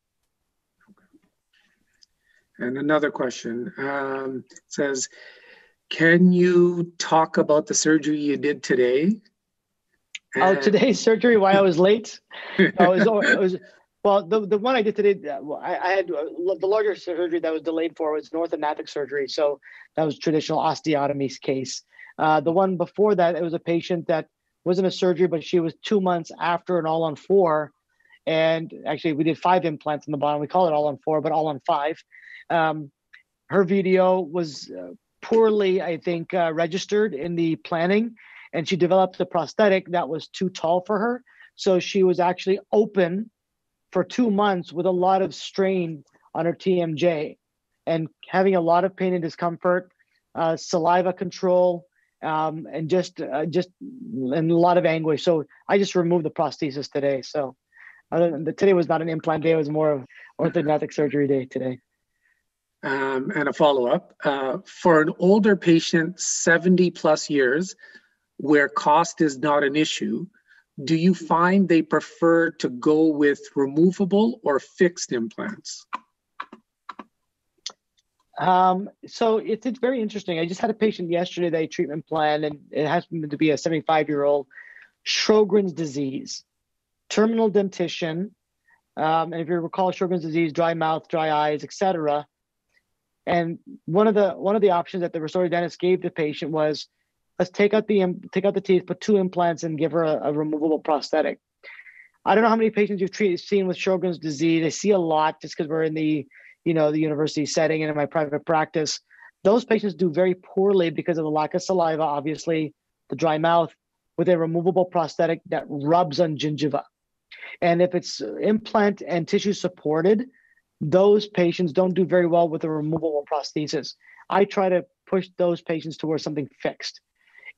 And another question um, says, can you talk about the surgery you did today? And... Oh, today's surgery, why I was late? it, was, it was, well, the, the one I did today, uh, I, I had uh, the larger surgery that was delayed for was orthognathic surgery. So that was traditional osteotomy case. Uh, the one before that, it was a patient that wasn't a surgery, but she was two months after an all on four. And actually, we did five implants on the bottom. We call it all on four, but all on five. Um, her VDO was uh, poorly, I think, uh, registered in the planning, and she developed a prosthetic that was too tall for her. So she was actually open for two months with a lot of strain on her TMJ and having a lot of pain and discomfort, uh, saliva control, um, and just uh, just and a lot of anguish. So I just removed the prosthesis today. So today was not an implant day; it was more of orthognathic surgery day today um, and a follow-up. Uh, for an older patient, 70 plus years, where cost is not an issue, do you find they prefer to go with removable or fixed implants? Um, so it's, it's very interesting. I just had a patient yesterday that I treatment plan, and it happened to be a 75 year old Sjogren's disease, terminal dentition. Um, and if you recall, Sjogren's disease, dry mouth, dry eyes, etc. And one of the one of the options that the restorative dentist gave the patient was, let's take out the take out the teeth, put two implants, and give her a, a removable prosthetic. I don't know how many patients you've treated, seen with Sjogren's disease. I see a lot just because we're in the you know, the university setting and in my private practice, those patients do very poorly because of the lack of saliva, obviously, the dry mouth, with a removable prosthetic that rubs on gingiva. And if it's implant and tissue supported, those patients don't do very well with a removable prosthesis. I try to push those patients towards something fixed.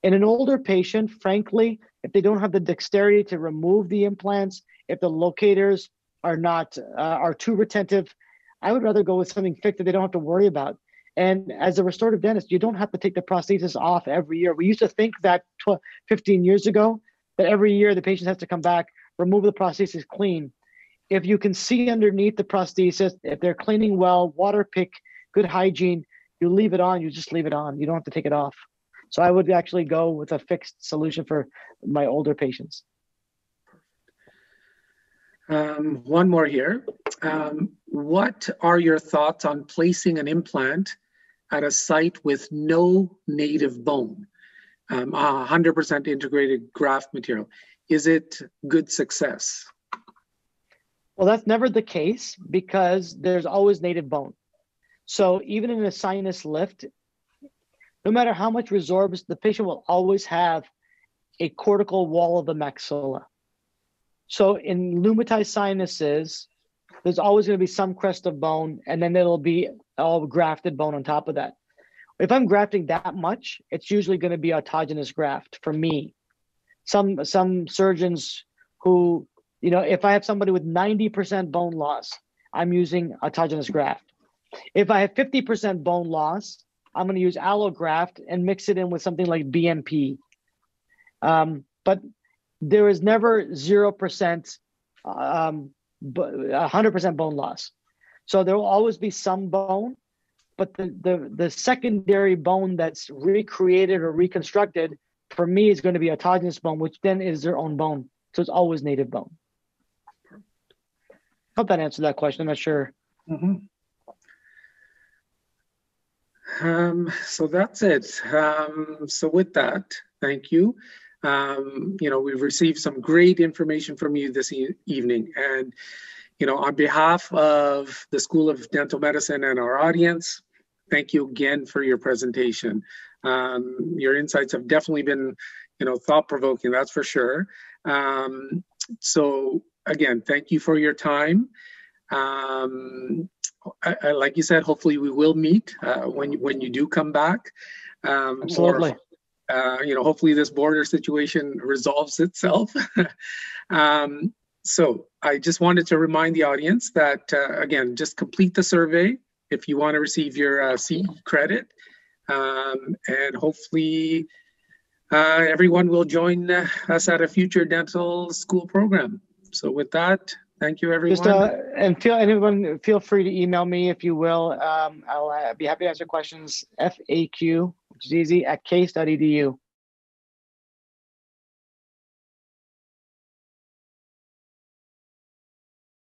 In an older patient, frankly, if they don't have the dexterity to remove the implants, if the locators are not uh, are too retentive, I would rather go with something fixed that they don't have to worry about. And as a restorative dentist, you don't have to take the prosthesis off every year. We used to think that 12, 15 years ago that every year the patient has to come back, remove the prosthesis clean. If you can see underneath the prosthesis, if they're cleaning well, water pick, good hygiene, you leave it on, you just leave it on. You don't have to take it off. So I would actually go with a fixed solution for my older patients. Um, one more here. Um, what are your thoughts on placing an implant at a site with no native bone, um, 100% integrated graft material? Is it good success? Well, that's never the case because there's always native bone. So even in a sinus lift, no matter how much resorbs, the patient will always have a cortical wall of the maxilla. So in pneumatized sinuses, there's always going to be some crest of bone, and then it'll be all grafted bone on top of that. If I'm grafting that much, it's usually going to be autogenous graft for me. Some some surgeons who, you know, if I have somebody with 90% bone loss, I'm using autogenous graft. If I have 50% bone loss, I'm going to use allograft and mix it in with something like BMP. Um, but there is never 0% um, 100% bone loss. So there will always be some bone, but the, the, the secondary bone that's recreated or reconstructed for me is going to be autogenous bone, which then is their own bone. So it's always native bone. Hope that answered that question. I'm not sure. Mm-hmm. Um, so that's it. Um, so with that, thank you. Um, you know, we've received some great information from you this e evening. And, you know, on behalf of the School of Dental Medicine and our audience, thank you again for your presentation. Um, your insights have definitely been, you know, thought provoking, that's for sure. Um, so, again, thank you for your time. Um, I, I, like you said, hopefully we will meet uh, when, when you do come back. Um, Absolutely. Or, uh, you know, hopefully this border situation resolves itself. um, so I just wanted to remind the audience that, uh, again, just complete the survey if you want to receive your uh, CE credit. Um, and hopefully uh, everyone will join us at a future dental school program. So with that, thank you everyone. Just, uh, and feel anyone feel free to email me if you will. Um, I'll uh, be happy to answer questions. FAQ which is easy, at case.edu.